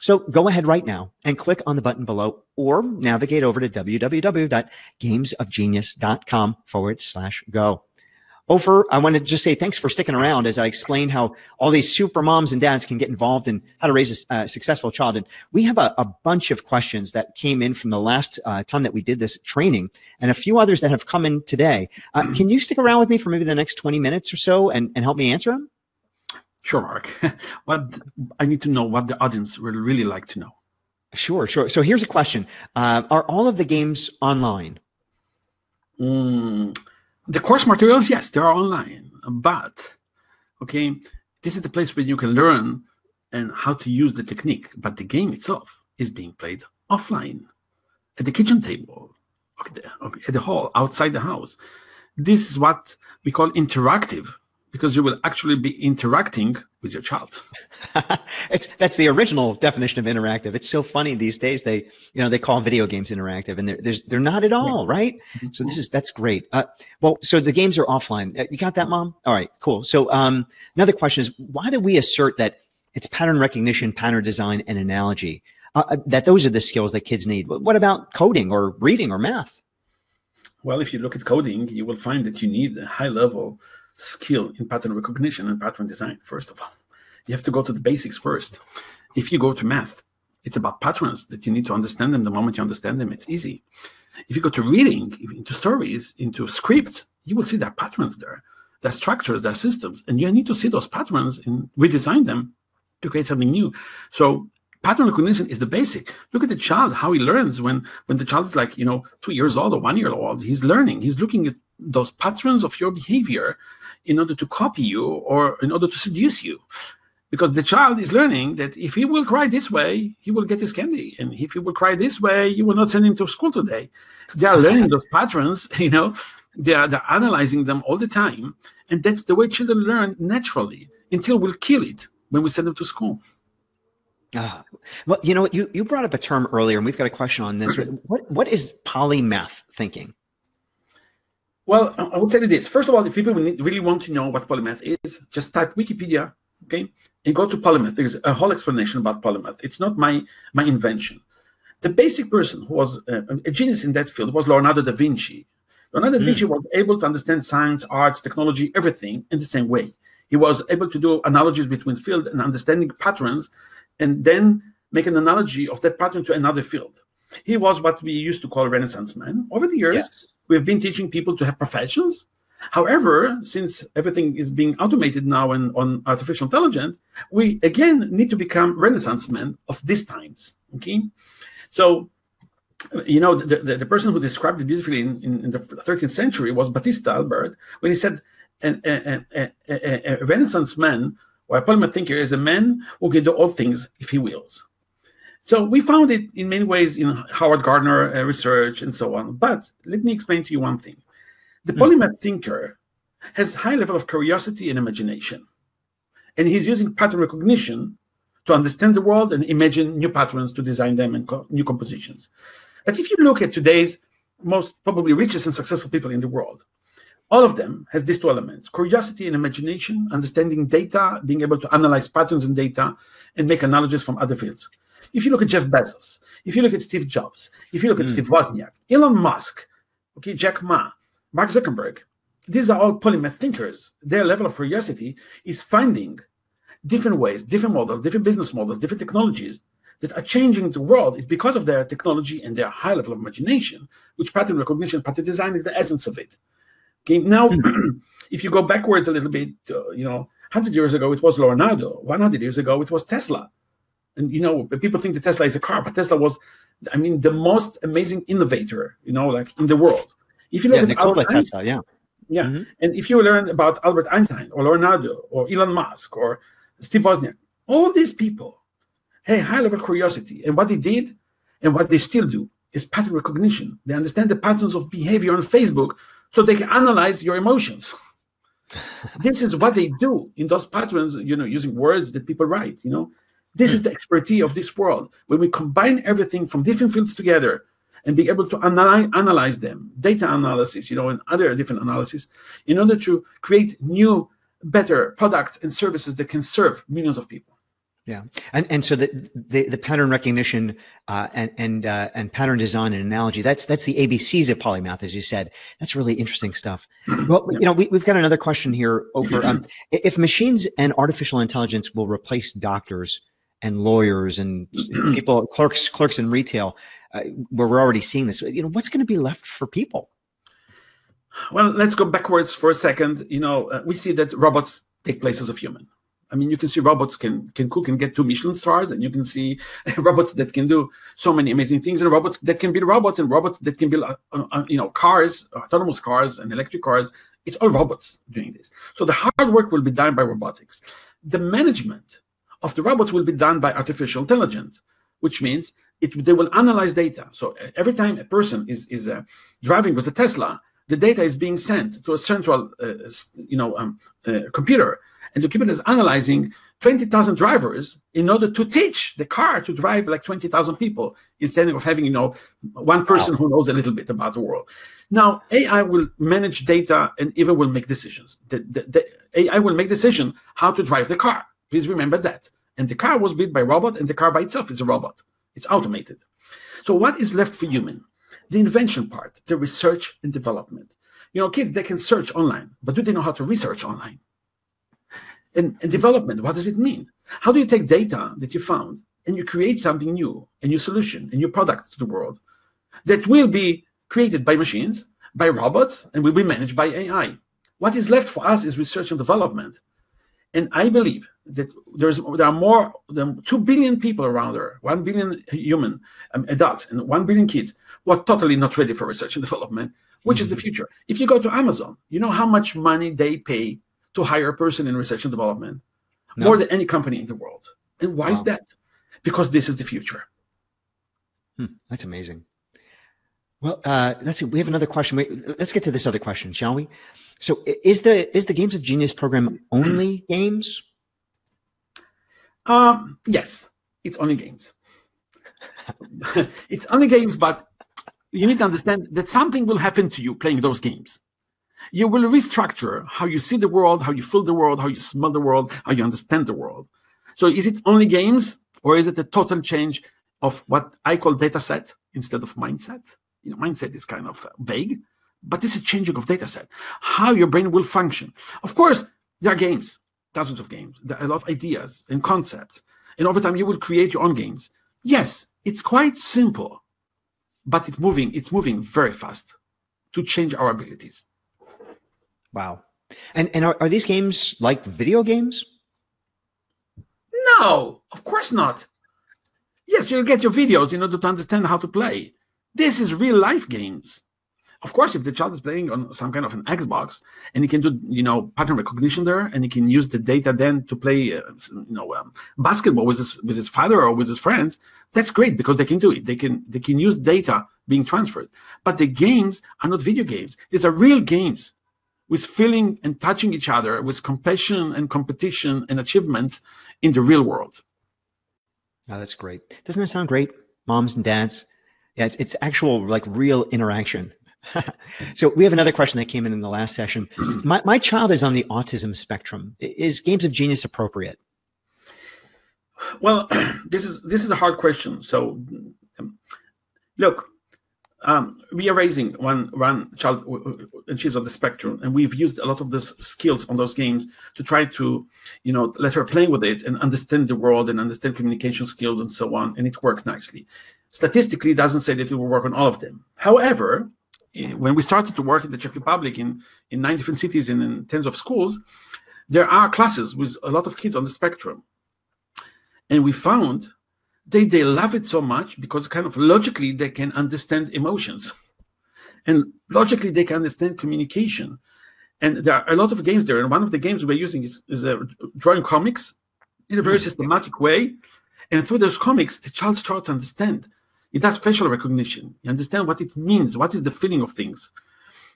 Speaker 1: So go ahead right now and click on the button below or navigate over to www.gamesofgenius.com forward slash go. Opher, I want to just say thanks for sticking around as I explain how all these super moms and dads can get involved in how to raise a uh, successful child. And we have a, a, bunch of questions that came in from the last uh, time that we did this training and a few others that have come in today. Uh, can you stick around with me for maybe the next 20 minutes or so and, and help me answer them?
Speaker 2: Sure, Mark. what I need to know what the audience would really like to know.
Speaker 1: Sure, sure. So here's a question: uh, Are all of the games online?
Speaker 2: Mm, the course materials, yes, they are online. But okay, this is the place where you can learn and how to use the technique. But the game itself is being played offline at the kitchen table, okay, at the hall, outside the house. This is what we call interactive because you will actually be interacting with your child.
Speaker 1: it's that's the original definition of interactive. It's so funny these days. They you know they call video games interactive, and they're there's, they're not at all, right? Mm-hmm. So this is that's great. Uh, well, so the games are offline. Uh, you got that, mom? All right, cool. So um, another question is why do we assert that it's pattern recognition, pattern design, and analogy? Uh, uh that those are the skills that kids need. What about coding or reading or math?
Speaker 2: Well, if you look at coding, you will find that you need a high level skill in pattern recognition and pattern design, first of all. You have to go to the basics first. If you go to math, it's about patterns that you need to understand them. The moment you understand them, it's easy. If you go to reading, into stories, into scripts, you will see there are patterns there. There are structures, there are systems, and you need to see those patterns and redesign them to create something new. So pattern recognition is the basic. Look at the child, how he learns when when the child is like, you know, two years old or one year old. He's learning. He's looking at those patterns of your behavior in order to copy you or in order to seduce you. Because the child is learning that if he will cry this way, he will get his candy. And if he will cry this way, you will not send him to school today. They are learning those patterns, you know, they are they're analyzing them all the time. And that's the way children learn naturally until we'll kill it when we send them to school.
Speaker 1: Uh, well, you know, you you brought up a term earlier, and we've got a question on this. what what is polymath thinking?
Speaker 2: Well, I will tell you this. First of all, if people really want to know what polymath is, just type Wikipedia, okay, and go to polymath. There's a whole explanation about polymath. It's not my my invention. The basic person who was uh, a genius in that field was Leonardo da Vinci. Leonardo da hmm. Vinci mm. was able to understand science, arts, technology, everything in the same way. He was able to do analogies between field and understanding patterns and then make an analogy of that pattern to another field. He was what we used to call Renaissance man. Over the years, yes. We've been teaching people to have professions. However, since everything is being automated now and on artificial intelligence, we again need to become Renaissance men of these times. Okay, so you know the, the, the person who described it beautifully in, in, in, the 13th century was Battista Alberti when he said a, a, a, a Renaissance man or a polymath thinker is a man who can do all things if he wills. So we found it in many ways in Howard Gardner uh, research and so on. But let me explain to you one thing: the hmm. polymath thinker has high level of curiosity and imagination, and he's using pattern recognition to understand the world and imagine new patterns to design them and co- new compositions. But if you look at today's most probably richest and successful people in the world, all of them has these two elements curiosity and imagination understanding data being able to analyze patterns in data and make analogies from other fields. If you look at jeff bezos if you look at steve jobs if you look at mm. steve wozniak elon musk okay jack ma mark zuckerberg these are all polymath thinkers. Their level of curiosity is finding different ways different models different business models different technologies that are changing the world is because of their technology and their high level of imagination which pattern recognition pattern design is the essence of it Okay, now hmm. if you go backwards a little bit, uh, you know, 100 years ago it was Leonardo, 100 years ago it was Tesla. And, you know, people think that Tesla is a car, but Tesla was, I mean, the most amazing innovator, you know, like in the world.
Speaker 1: If you look yeah, at Albert Tesla, yeah.
Speaker 2: Yeah. Mm-hmm. And if you learn about Albert Einstein or Leonardo or Elon Musk or Steve Wozniak, all these people had high level curiosity. And what they did and what they still do is pattern recognition. They understand the patterns of behavior on Facebook so they can analyze your emotions. this is what they do in those patterns, you know, using words that people write, you know. This is hmm. the expertise of this world. When we combine everything from different fields together and be able to analyze, analyze them, data analysis, you know, and other different analysis, in order to create new, better products and services that can serve millions of people.
Speaker 1: Yeah, and and so the the, the pattern recognition uh, and and uh, and pattern design and analogy that's that's the ABCs of polymath, as you said. That's really interesting stuff. Well, you know, we, we've got another question here. Opher um, if machines and artificial intelligence will replace doctors and lawyers and people, clerks, clerks in retail, uh, where we're already seeing this. You know, what's going to be left for people?
Speaker 2: Well, let's go backwards for a second. You know, uh, we see that robots take places of human I mean, you can see robots can can cook and get two Michelin stars, and you can see robots that can do so many amazing things, and robots that can build robots, and robots that can build, uh, uh, you know, cars, autonomous cars, and electric cars. It's all robots doing this. So the hard work will be done by robotics. The management of the robots will be done by artificial intelligence, which means it, they will analyze data. So uh, every time a person is is uh, driving with a Tesla, the data is being sent to a central, uh, you know, um, uh, computer and the computer is analyzing 20,000 drivers in order to teach the car to drive like 20,000 people instead of having, you know, one person wow. who knows a little bit about the world. Now, AI will manage data and even will make decisions. The, the, the AI will make decision how to drive the car. Please remember that. And the car was built by robot and the car by itself is a robot. It's automated. So what is left for human? The invention part, the research and development. You know, kids, they can search online, but do they know how to research online? And, and development. What does it mean? How do you take data that you found and you create something new, a new solution, a new product to the world that will be created by machines, by robots, and will be managed by AI? What is left for us is research and development. And I believe that there's there are more than two billion people around there, one billion human um, adults and one billion kids who are totally not ready for research and development, which mm-hmm. is the mm-hmm. future. If you go to Amazon, you know how much money they pay to hire a person in research and development no. more than any company in the world. And why wow. is that? Because this is the future.
Speaker 1: Hmm, that's amazing. Well, uh, let's see. We have another question. Wait, let's get to this other question, shall we? So, is the is the Games of Genius program only games?
Speaker 2: Um, yes, it's only games. it's only games, but you need to understand that something will happen to you playing those games. You will restructure how you see the world, how you feel the world, how you smell the world, how you understand the world. So is it only games or is it a total change of what I call data set instead of mindset? You know, mindset is kind of uh, vague, but this is changing of data set, how your brain will function. Of course, there are games, thousands of games. There are a lot of ideas and concepts. And over time, you will create your own games. Yes, it's quite simple, but it's moving, it's moving very fast to change our abilities.
Speaker 1: Wow. And and are, are these games like video games?
Speaker 2: No, of course not. Yes, you'll get your videos in order to understand how to play. This is real life games. Of course, if the child is playing on some kind of an Xbox and he can do, you know, pattern recognition there, and he can use the data then to play, uh, you know, um, basketball with his with his father or with his friends, that's great because they can do it. They can they can use data being transferred. But the games are not video games; these are real games with feeling and touching each other, with compassion and competition and achievements in the real world.
Speaker 1: Oh, that's great. Doesn't that sound great, moms and dads? Yeah, it's actual like real interaction. so we have another question that came in in the last session. My, my child is on the autism spectrum. Is Games of Genius appropriate?
Speaker 2: Well, this is this is a hard question. So, um, look, um, we are raising one one child, and she's on the spectrum, and we've used a lot of those skills on those games to try to, you know, let her play with it and understand the world and understand communication skills and so on, and it worked nicely. Statistically, it doesn't say that it will work on all of them. However, eh, when we started to work in the Czech Republic in in nine different cities and in tens of schools, there are classes with a lot of kids on the spectrum, and we found they they love it so much because kind of logically they can understand emotions. And logically they can understand communication. And there are a lot of games there. And one of the games we're using is, is a drawing comics in a very mm. systematic way. And through those comics the child starts to understand. It does facial recognition. You understand what it means what is the feeling of things.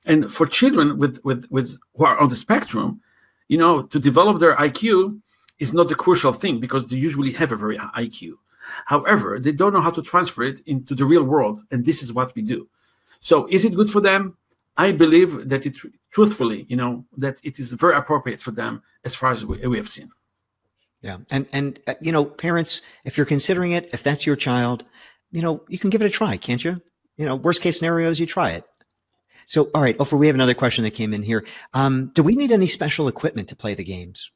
Speaker 2: And for children with with with who are on the spectrum you know to develop their iq is not the crucial thing because they usually have a very high iq However, they don't know how to transfer it into the real world, and this is what we do. So, is it good for them? I believe that it, truthfully, you know, that it is very appropriate for them as far as we, we have seen.
Speaker 1: Yeah, and and uh, you know, parents, if you're considering it, if that's your child, you know, you can give it a try, can't you? You know, worst case scenarios, you try it. So, all right, Opher, we have another question that came in here. Um, do we need any special equipment to play the games?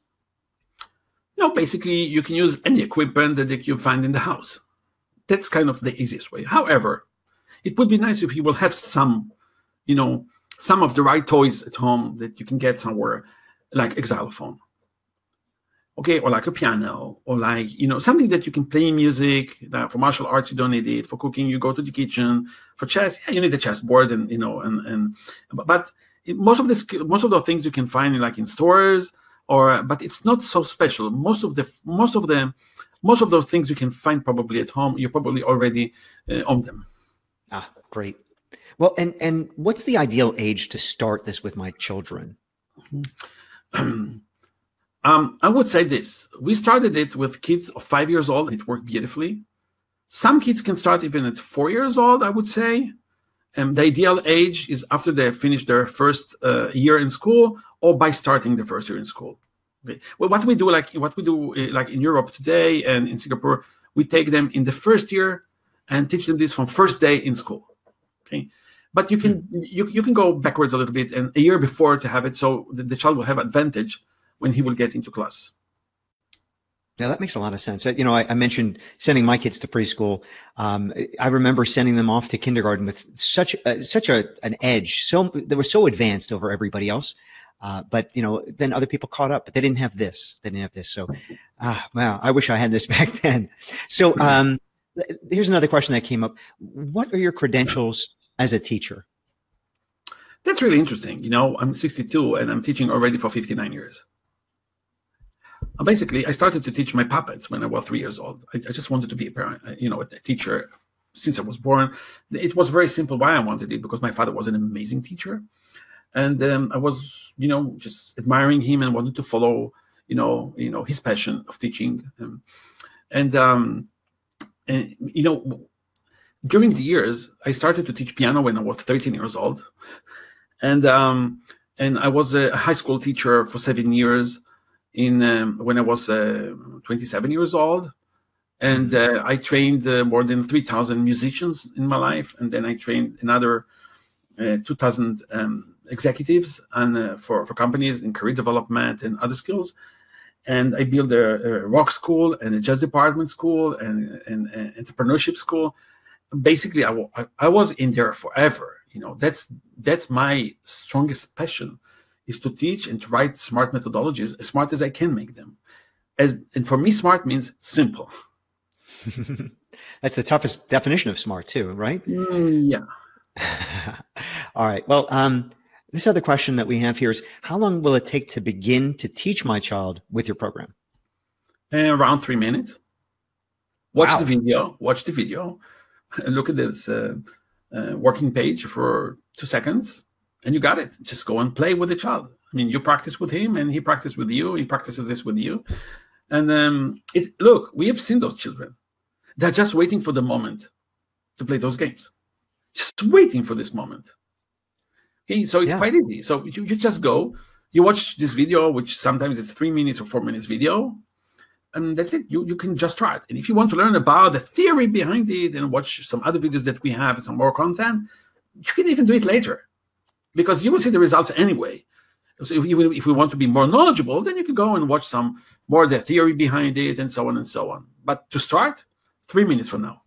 Speaker 2: No, basically, you can use any equipment that you can find in the house. That's kind of the easiest way. However, it would be nice if you will have some, you know, some of the right toys at home that you can get somewhere, like a xylophone, okay, or like a piano, or like you know something that you can play music. That for martial arts you don't need it. For cooking you go to the kitchen. For chess, yeah, you need a chess board and you know, and and but most of the most of the things you can find in, like in stores or but it's not so special. Most of the most of the most of those things you can find probably at home you probably already uh, own them.
Speaker 1: Ah great. Well and and what's the ideal age to start this with my children?
Speaker 2: Um, i would say this. We started it with kids of five years old. And it worked beautifully. Some kids can start even at four years old i would say. And the ideal age is after they finish their first uh, year in school or by starting the first year in school. Okay. Well, what we do, like what we do, uh, like in Europe today and in Singapore, we take them in the first year and teach them this from first day in school. Okay, but you can you, you can go backwards a little bit and a year before to have it, so the, the child will have advantage when he will get into class.
Speaker 1: Yeah, that makes a lot of sense. You know, I, I mentioned sending my kids to preschool. Um, I remember sending them off to kindergarten with such a, such a an edge. So they were so advanced over everybody else. Uh, but you know, then other people caught up, but they didn't have this. They didn't have this. So, ah, wow, I wish I had this back then. So, um, here's another question that came up. What are your credentials as a teacher?
Speaker 2: That's really interesting. You know, I'm 62 and I'm teaching already for 59 years basically, I started to teach my puppets when I was three years old. I, I, just wanted to be a parent, uh, you know, a teacher since I was born. It was very simple why I wanted it because my father was an amazing teacher, and um, I was, you know, just admiring him and wanted to follow, you know, you know, his passion of teaching. Um, and um, and you know, during the years, I started to teach piano when I was 13 years old, and um, and I was a high school teacher for seven years. In um, when I was uh, 27 years old, and uh, I trained uh, more than 3,000 musicians in my life, and then I trained another uh, 2,000 um, executives and uh, for for companies in career development and other skills. And I built a, a rock school and a jazz department school and an entrepreneurship school. Basically, I, I was in there forever. You know, that's that's my strongest passion, is to teach and to write smart methodologies as smart as I can make them. As and for me, smart means simple.
Speaker 1: That's the toughest definition of smart, too, right?
Speaker 2: Mm, yeah.
Speaker 1: All right. Well, um, this other question that we have here is how long will it take to begin to teach my child with your program?
Speaker 2: Uh, around three minutes. Watch wow. the video. Watch the video. Look at this uh, uh, working page for two seconds, and you got it. Just go and play with the child. I mean, you practice with him, and he practices with you. He practices this with you, and um, it, look, we have seen those children. They're just waiting for the moment to play those games. Just waiting for this moment. Okay, so it's yeah. quite easy. So you, you just go, you watch this video, which sometimes it's three minutes or four minutes video, and that's it. You you can just try it. And if you want to learn about the theory behind it and watch some other videos that we have, some more content, you can even do it later, because you will see the results anyway. So if, even if we want to be more knowledgeable, then you can go and watch some more the theory behind it and so on and so on. But to start, three minutes from now.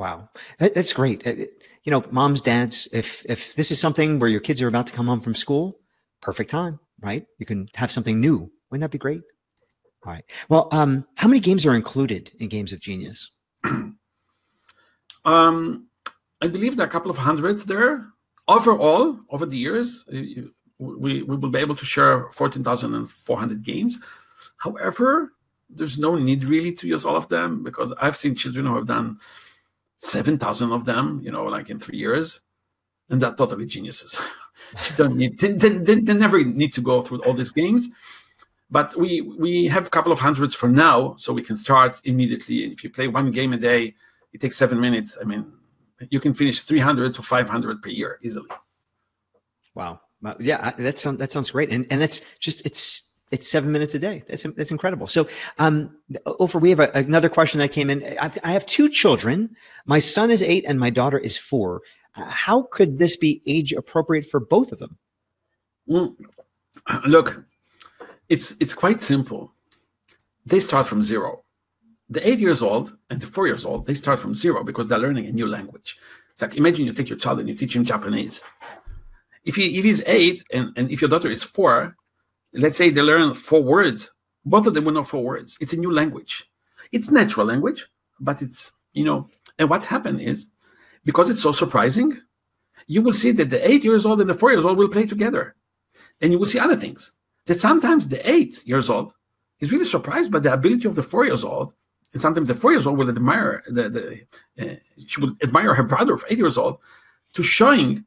Speaker 1: Wow, that, that's great. You know, moms, dads, if if this is something where your kids are about to come home from school, perfect time, right? You can have something new. Wouldn't that be great? All right. Well, um, how many games are included in Games of Genius?
Speaker 2: um, I believe there are a couple of hundreds there. Overall, over the years, we, we will be able to share 14,400 games. However, there's no need really to use all of them because I've seen children who have done 7,000 of them, you know, like in three years. And they're totally geniuses. don't need, they, they, they never need to go through all these games. But we we have a couple of hundreds for now, so we can start immediately. And if you play one game a day, it takes seven minutes. I mean, you can finish 300 to 500 per year easily.
Speaker 1: Wow. Yeah, that sounds that sounds great, and and that's just it's it's seven minutes a day. That's that's incredible. So, um, Opher, we have a, another question that came in. I, I, have two children. My son is eight, and my daughter is four. Uh, how could this be age appropriate for both of them?
Speaker 2: Well, look, it's it's quite simple. They start from zero. The eight years old and the four years old, they start from zero because they're learning a new language. It's like imagine you take your child and you teach him Japanese. If he if he's eight and, and if your daughter is four, let's say they learn four words, both of them will know four words. It's a new language. It's natural language, but it's, you know, and what happened is because it's so surprising, you will see that the eight years old and the four years old will play together. And you will see other things that sometimes the eight years old is really surprised by the ability of the four years old. And sometimes the four years old will admire the, the uh, she will admire her brother of eight years old to showing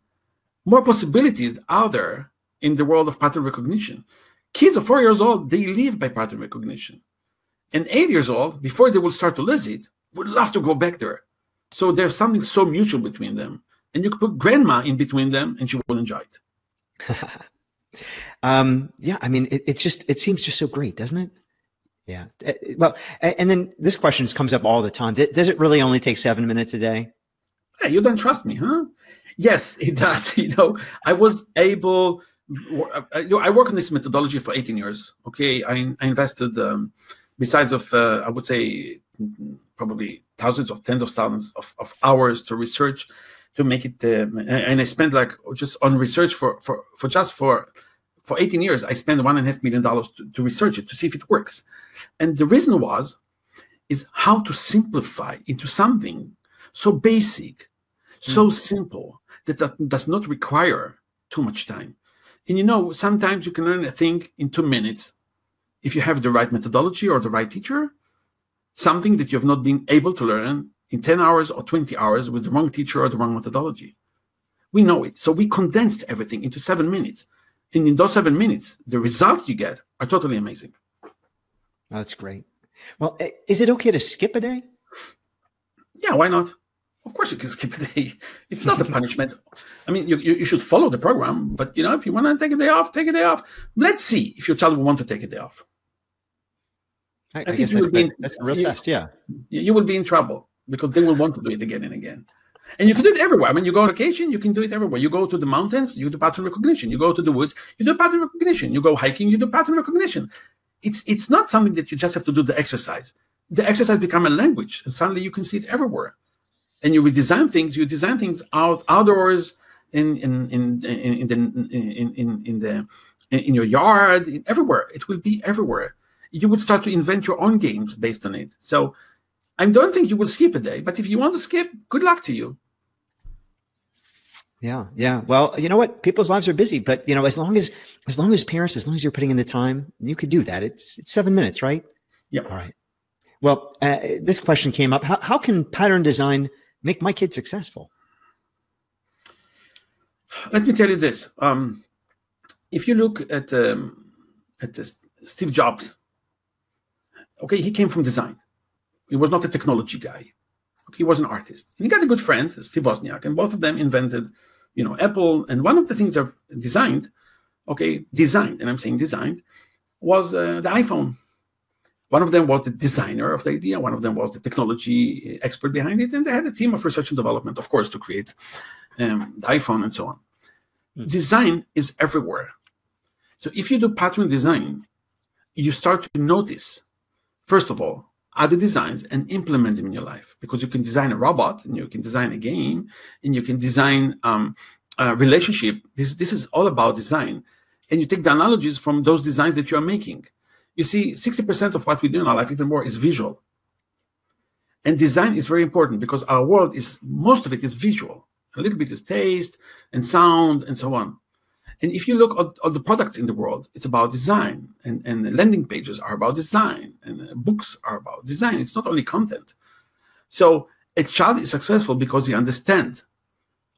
Speaker 2: more possibilities out there in the world of pattern recognition. Kids of four years old, they live by pattern recognition. And eight years old, before they will start to lose it, would love to go back there. So there's something so mutual between them. And you could put grandma in between them and she will enjoy it.
Speaker 1: um, yeah, I mean, it, it's just, it seems just so great, doesn't it? Yeah. Uh, well, and then this question comes up all the time. Does it really only take seven minutes a day?
Speaker 2: Yeah, you don't trust me, huh? Yes, it does. You know, I was able I work on this methodology for 18 years. Okay, I, I invested um, besides of uh, I would say probably thousands of tens of thousands of, of hours to research to make it, uh, and I spent like just on research for for for just for for 18 years. I spent one and a half million dollars to, to research it to see if it works, and the reason was is how to simplify into something so basic, so mm. simple that, that does not require too much time and you know, sometimes you can learn a thing in two minutes if you have the right methodology or the right teacher, something that you have not been able to learn in 10 hours or 20 hours with the wrong teacher or the wrong methodology. We know it. So we condensed everything into seven minutes. And in those seven minutes, the results you get are totally amazing.
Speaker 1: that's great. Well, is it okay to skip a day?
Speaker 2: Yeah, why not? Of course, you can skip a day. It's not a punishment. I mean, you, you, you, should follow the program, but you know, if you want to take a day off, take a day off. Let's see if your child will want to take a day off.
Speaker 1: I, I, I think you that's, in, that's the real you, test. Yeah,
Speaker 2: you will be in trouble because they will want to do it again and again. And you can do it everywhere. I mean, you go on vacation, you can do it everywhere. You go to the mountains, you do pattern recognition. You go to the woods, you do pattern recognition. You go hiking, you do pattern recognition. It's it's not something that you just have to do the exercise. The exercise become a language, and suddenly you can see it everywhere and you redesign things. You design things out outdoors in in in in, the in, in, in the in your yard, everywhere. It will be everywhere. You would start to invent your own games based on it. So I don't think you will skip a day, but if you want to skip, good luck to you.
Speaker 1: Yeah, yeah. Well, you know what? People's lives are busy, but you know, as long as as long as parents, as long as you're putting in the time, you could do that. It's it's seven minutes, right?
Speaker 2: Yeah.
Speaker 1: All right. Well, uh, this question came up. How, how can pattern design make my kid successful?
Speaker 2: Let me tell you this. Um, if you look at um, at Steve Jobs, okay, he came from design. He was not a technology guy. Okay, he was an artist. And he got a good friend, Steve Wozniak, and both of them invented, you know, Apple. And one of the things they've designed, okay, designed, and I'm saying designed, was uh, the iPhone. One of them was the designer of the idea, one of them was the technology expert behind it, and they had a team of research and development, of course, to create um, the iPhone and so on. Mm. Design is everywhere. So if you do pattern design, you start to notice, first of all, other designs and implement them in your life because you can design a robot and you can design a game and you can design um, a relationship. This, this is all about design. And you take the analogies from those designs that you are making. You see, 60% of what we do in our life, even more, is visual. And design is very important because our world is, most of it is visual. A little bit is taste and sound and so on. And if you look at, at the products in the world, it's about design. And, and landing pages are about design. And books are about design. It's not only content. So a child is successful because he understands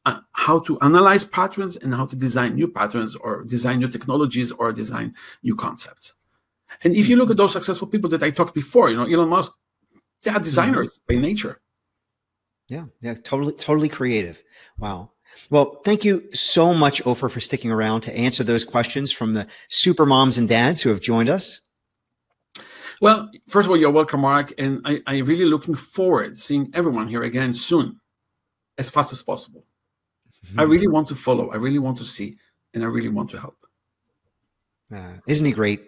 Speaker 2: uh, how to analyze patterns and how to design new patterns or design new technologies or design new concepts. And if you look at those successful people that I talked before, you know, Elon Musk, they are designers mm-hmm. by nature.
Speaker 1: Yeah, yeah, totally, totally creative. Wow. Well, thank you so much, Opher, for sticking around to answer those questions from the super moms and dads who have joined us.
Speaker 2: Well, first of all, you're welcome, Mark, and I, I really looking forward seeing everyone here again soon, as fast as possible. Mm-hmm. I really want to follow. I really want to see, and I really want to help.
Speaker 1: Uh, isn't he great?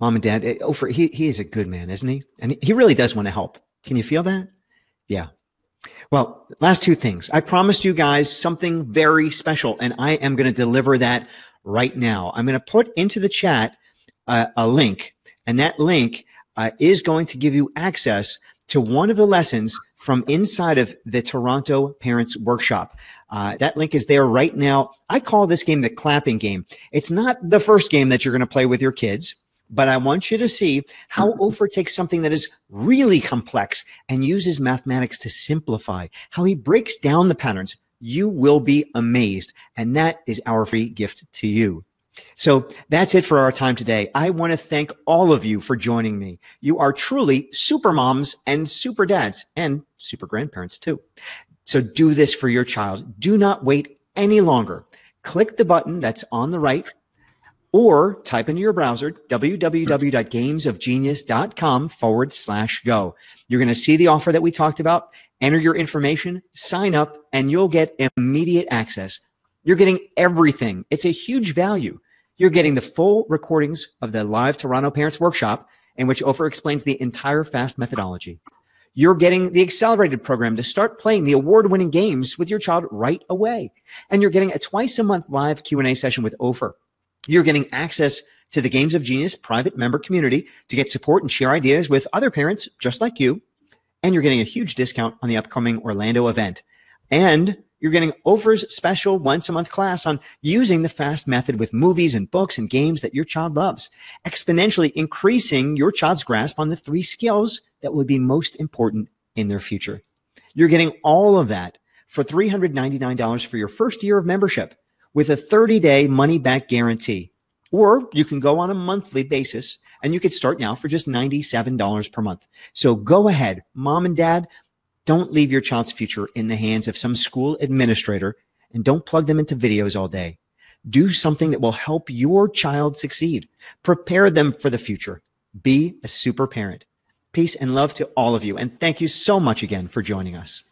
Speaker 1: Mom and dad. Opher, he, he is a good man, isn't he? And he really does want to help. Can you feel that? Yeah. Well, last two things. I promised you guys something very special, and I am going to deliver that right now. I'm going to put into the chat uh, a link, and that link uh, is going to give you access to one of the lessons from inside of the Toronto Parents Workshop. Uh, that link is there right now. I call this game the clapping game. It's not the first game that you're going to play with your kids but I want you to see how Opher takes something that is really complex and uses mathematics to simplify, how he breaks down the patterns. You will be amazed. And that is our free gift to you. So that's it for our time today. I want to thank all of you for joining me. You are truly super moms and super dads and super grandparents too. So do this for your child. Do not wait any longer. Click the button that's on the right or type into your browser www.gamesofgenius.com forward slash go. You're going to see the offer that we talked about, enter your information, sign up, and you'll get immediate access. You're getting everything. It's a huge value. You're getting the full recordings of the live Toronto Parents Workshop in which Opher explains the entire FAST methodology. You're getting the accelerated program to start playing the award-winning games with your child right away. And you're getting a twice a month live Q&A session with Opher you're getting access to the Games of Genius private member community to get support and share ideas with other parents just like you. And you're getting a huge discount on the upcoming Orlando event. And you're getting Opher's special once a month class on using the FAST method with movies and books and games that your child loves, exponentially increasing your child's grasp on the three skills that will be most important in their future. You're getting all of that for $399 for your first year of membership with a 30 day money back guarantee. Or you can go on a monthly basis and you could start now for just $97 per month. So go ahead, mom and dad, Don't leave your child's future in the hands of some school administrator and don't plug them into videos all day. Do something that will help your child succeed. Prepare them for the future. Be a super parent. Peace and love to all of you. And thank you so much again for joining us.